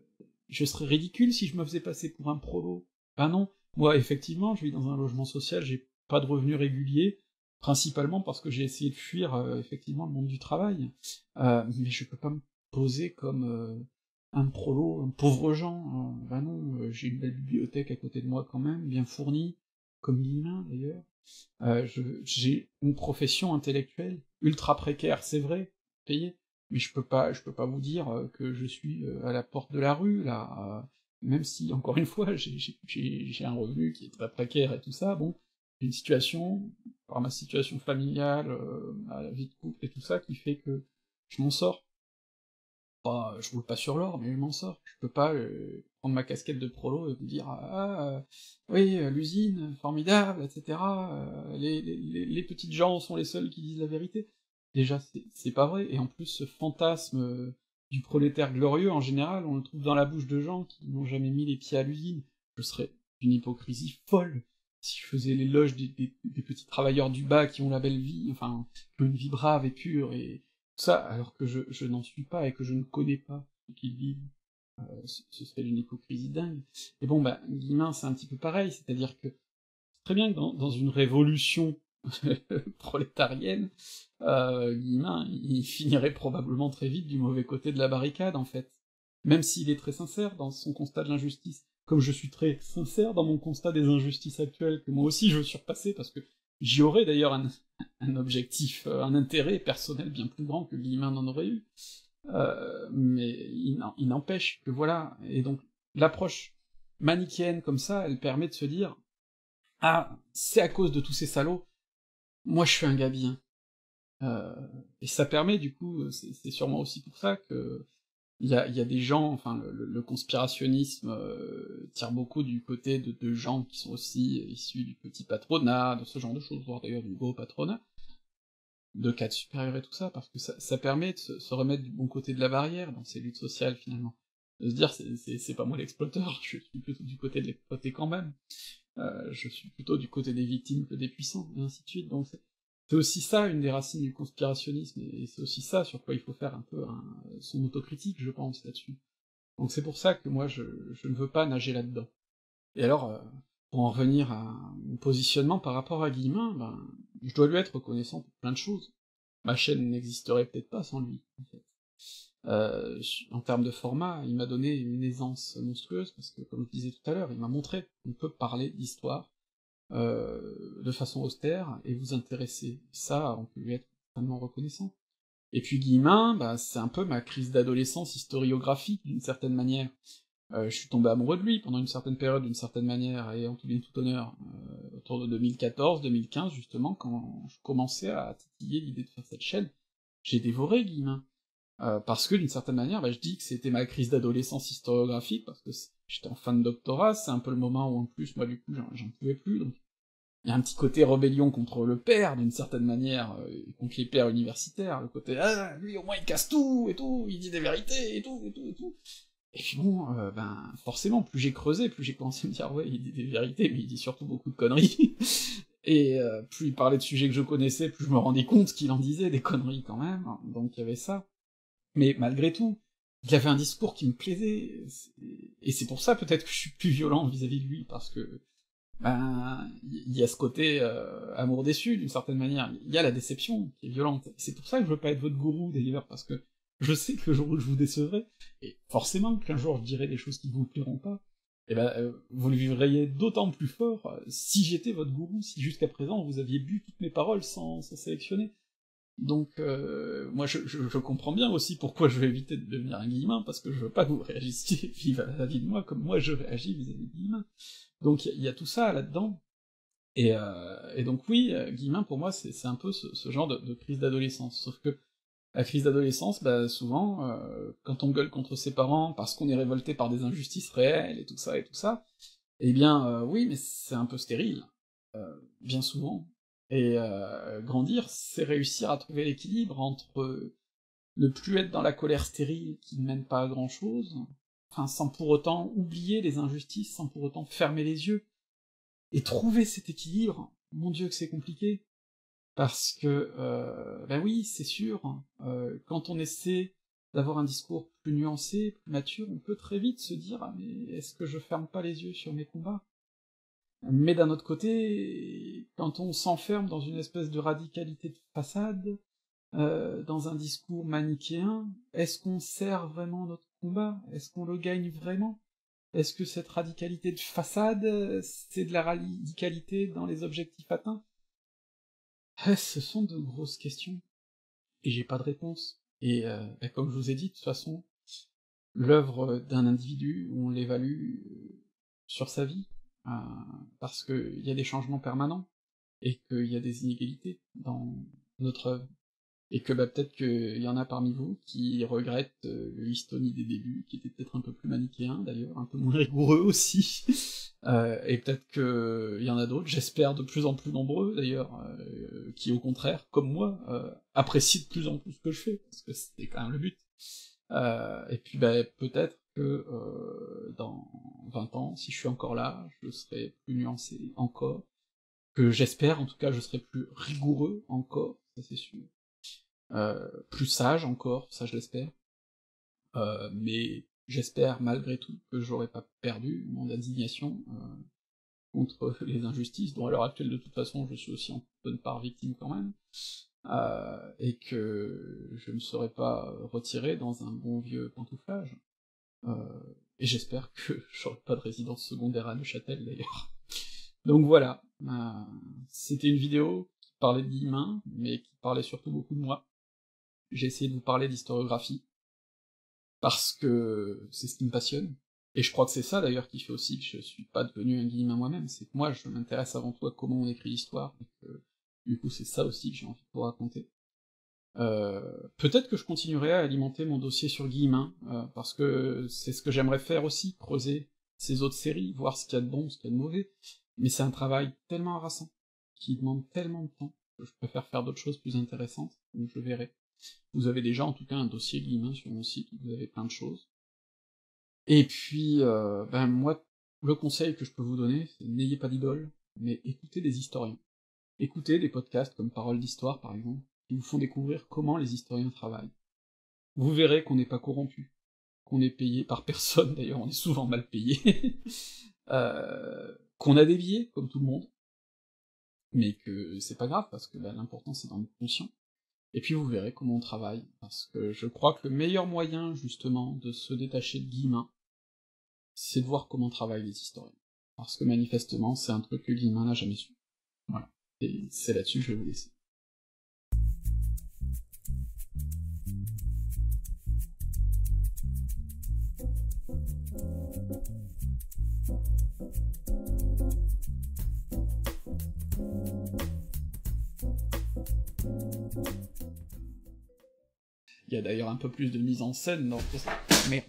je serais ridicule si je me faisais passer pour un prolo. Ben non, moi effectivement, je vis dans un logement social, j'ai pas de revenus réguliers, principalement parce que j'ai essayé de fuir euh, effectivement le monde du travail. Euh, mais je peux pas me poser comme un prolo, un pauvre gens. ben non, j'ai une belle bibliothèque à côté de moi quand même, bien fournie, comme Guillemin d'ailleurs. Euh, j'ai une profession intellectuelle ultra précaire, c'est vrai, payé, mais je peux pas, je peux pas vous dire euh, que je suis euh, à la porte de la rue là, même si encore une fois j'ai un revenu qui est très précaire et tout ça, bon, j'ai une situation, par ma situation familiale, à la vie de couple et tout ça, qui fait que je m'en sors. Pas, je roule pas sur l'or, mais je m'en sors. Je peux pas prendre ma casquette de prolo et vous dire ah euh, oui euh, l'usine formidable etc euh, les, les, les, petites gens sont les seuls qui disent la vérité déjà c'est pas vrai et en plus ce fantasme du prolétaire glorieux en général on le trouve dans la bouche de gens qui n'ont jamais mis les pieds à l'usine je serais d'une hypocrisie folle si je faisais l'éloge des, petits travailleurs du bas qui ont la belle vie enfin une vie brave et pure et tout ça alors que je, n'en suis pas et que je ne connais pas ce qu'ils vivent euh, ce serait d'une hypocrisie dingue. Et bon, bah, Guillemin, c'est un petit peu pareil, c'est-à-dire que très bien que dans, une révolution prolétarienne, euh, Guillemin, il finirait probablement très vite du mauvais côté de la barricade, en fait. Même s'il est très sincère dans son constat de l'injustice, comme je suis très sincère dans mon constat des injustices actuelles, que moi aussi je veux surpasser, parce que j'y aurais d'ailleurs un, un, objectif, euh, un intérêt personnel bien plus grand que Guillemin n'en aurait eu. Euh, mais il, n'empêche que voilà, et donc l'approche manichéenne comme ça, elle permet de se dire ah c'est à cause de tous ces salauds, moi je suis un gars bien. Euh, et ça permet du coup, c'est sûrement aussi pour ça que il y a, des gens, enfin, le, conspirationnisme euh, tire beaucoup du côté de, gens qui sont aussi issus du petit patronat, de ce genre de choses, voire d'ailleurs du gros patronat, de cadres supérieurs et tout ça, parce que ça, ça permet de se, remettre du bon côté de la barrière dans ces luttes sociales, finalement. De se dire, c'est pas moi l'exploiteur, je suis plutôt du côté de l'exploité quand même. Euh, je suis plutôt du côté des victimes que des puissants, et ainsi de suite, donc c'est aussi ça une des racines du conspirationnisme, et c'est aussi ça sur quoi il faut faire un peu son autocritique, je pense, là-dessus. Donc c'est pour ça que moi je, ne veux pas nager là-dedans. Et alors, euh, pour en revenir à mon positionnement par rapport à Guillemin, ben, je dois lui être reconnaissant pour plein de choses. Ma chaîne n'existerait peut-être pas sans lui, en fait. Euh, en termes de format, il m'a donné une aisance monstrueuse, parce que, comme je disais tout à l'heure, il m'a montré qu'on peut parler d'histoire euh, de façon austère et vous intéresser. Ça, on peut lui être extrêmement reconnaissant. Et puis Guillemin, bah, c'est un peu ma crise d'adolescence historiographique, d'une certaine manière. Euh, je suis tombé amoureux de lui pendant une certaine période, d'une certaine manière, et en tout bien tout honneur, autour de 2014-2015, justement, quand je commençais à titiller l'idée de faire cette chaîne, j'ai dévoré Guillemin. Euh, parce que d'une certaine manière, bah, je dis que c'était ma crise d'adolescence historiographique, parce que j'étais en fin de doctorat, c'est un peu le moment où en plus, moi du coup, j'en pouvais plus, donc il y a un petit côté rébellion contre le père, d'une certaine manière, euh, contre les pères universitaires, le côté ah lui au moins il casse tout et tout, il dit des vérités et tout et tout et tout. Et puis bon, euh, ben forcément, plus j'ai creusé, plus j'ai commencé à me dire ouais, il dit des vérités, mais il dit surtout beaucoup de conneries. et plus il parlait de sujets que je connaissais, plus je me rendais compte qu'il en disait des conneries quand même. Donc il y avait ça. Mais malgré tout, il avait un discours qui me plaisait, et c'est pour ça peut-être que je suis plus violent vis-à-vis de lui, parce que ben il y a ce côté euh, amour déçu d'une certaine manière, il y a la déception qui est violente. C'est pour ça que je veux pas être votre gourou d'ailleurs, parce que je sais que le jour où je vous décevrai, et forcément qu'un jour je dirai des choses qui vous plairont pas, et eh ben euh, vous le vivriez d'autant plus fort euh, si j'étais votre gourou, si jusqu'à présent vous aviez bu toutes mes paroles sans sélectionner. Donc, euh, moi, je, comprends bien aussi pourquoi je vais éviter de devenir un guillemin, parce que je veux pas que vous réagissiez vis-à-vis de moi comme moi je réagis vis-à-vis de guillemin. Donc, il y, a tout ça là-dedans. Et, euh, et, donc, oui, euh, guillemin, pour moi, c'est un peu ce, genre de, crise d'adolescence. Sauf que la crise d'adolescence, bah, souvent, quand on gueule contre ses parents parce qu'on est révolté par des injustices réelles et tout ça et tout ça, eh bien, oui, mais c'est un peu stérile. bien souvent, et euh, grandir, c'est réussir à trouver l'équilibre entre ne plus être dans la colère stérile qui ne mène pas à grand chose, enfin sans pour autant oublier les injustices, sans pour autant fermer les yeux, et trouver cet équilibre, mon dieu que c'est compliqué, parce que, euh, ben oui, c'est sûr, euh, quand on essaie d'avoir un discours plus nuancé, plus mature, on peut très vite se dire ah mais est-ce que je ferme pas les yeux sur mes combats? Mais d'un autre côté, quand on s'enferme dans une espèce de radicalité de façade, euh, dans un discours manichéen, est-ce qu'on sert vraiment notre combat? Est-ce qu'on le gagne vraiment? Est-ce que cette radicalité de façade, c'est de la radicalité dans les objectifs atteints? Eh, Ce sont de grosses questions, et j'ai pas de réponse. Et, euh, comme je vous ai dit, de toute façon, l'œuvre d'un individu, on l'évalue euh, sur sa vie, parce qu'il y a des changements permanents, et qu'il y a des inégalités dans notre œuvre, et que bah, peut-être qu'il y en a parmi vous qui regrettent euh, l'Histonie des débuts, qui était peut-être un peu plus manichéen d'ailleurs, un peu moins rigoureux aussi, euh, et peut-être qu'il y en a d'autres, j'espère de plus en plus nombreux d'ailleurs, euh, qui au contraire, comme moi, euh, apprécient de plus en plus ce que je fais, parce que c'était quand même le but. Et puis bah, peut-être que euh, dans 20 ans, si je suis encore là, je serai plus nuancé encore, que j'espère en tout cas je serai plus rigoureux encore, ça c'est sûr, euh, plus sage encore, ça je l'espère, euh, mais j'espère malgré tout que j'aurai pas perdu mon indignation contre les injustices, dont à l'heure actuelle de toute façon je suis aussi en bonne part victime quand même, et que je ne serai pas retiré dans un bon vieux pantouflage. Euh, et j'espère que j'aurai pas de résidence secondaire à Neuchâtel d'ailleurs. Donc voilà, euh, c'était une vidéo qui parlait de Guillemin, mais qui parlait surtout beaucoup de moi. J'ai essayé de vous parler d'historiographie, parce que c'est ce qui me passionne, et je crois que c'est ça d'ailleurs qui fait aussi que je suis pas devenu un Guillemin moi-même, c'est que moi je m'intéresse avant tout à comment on écrit l'histoire, du coup c'est ça aussi que j'ai envie de vous raconter. Euh, peut-être que je continuerai à alimenter mon dossier sur Guillemin, euh, parce que c'est ce que j'aimerais faire aussi, creuser ces autres séries, voir ce qu'il y a de bon, ce qu'il y a de mauvais, mais c'est un travail tellement harassant, qui demande tellement de temps, que je préfère faire d'autres choses plus intéressantes, donc je verrai. Vous avez déjà en tout cas un dossier Guillemin sur mon site, vous avez plein de choses. Et puis, euh, ben moi, le conseil que je peux vous donner, c'est n'ayez pas d'idole, mais écoutez des historiens. Écoutez des podcasts comme Parole d'Histoire par exemple, qui vous font découvrir comment les historiens travaillent. Vous verrez qu'on n'est pas corrompu, qu'on est payé par personne, d'ailleurs on est souvent mal payé, euh, qu'on a des biais, comme tout le monde, mais que c'est pas grave, parce que bah, l'important c'est d'en être conscient. Et puis vous verrez comment on travaille, parce que je crois que le meilleur moyen, justement, de se détacher de Guillemin, c'est de voir comment travaillent les historiens. Parce que manifestement, c'est un truc que Guillemin n'a jamais su. Voilà. Et c'est là-dessus que je vous laisser. Il y a d'ailleurs un peu plus de mise en scène dans tout ça. Merde.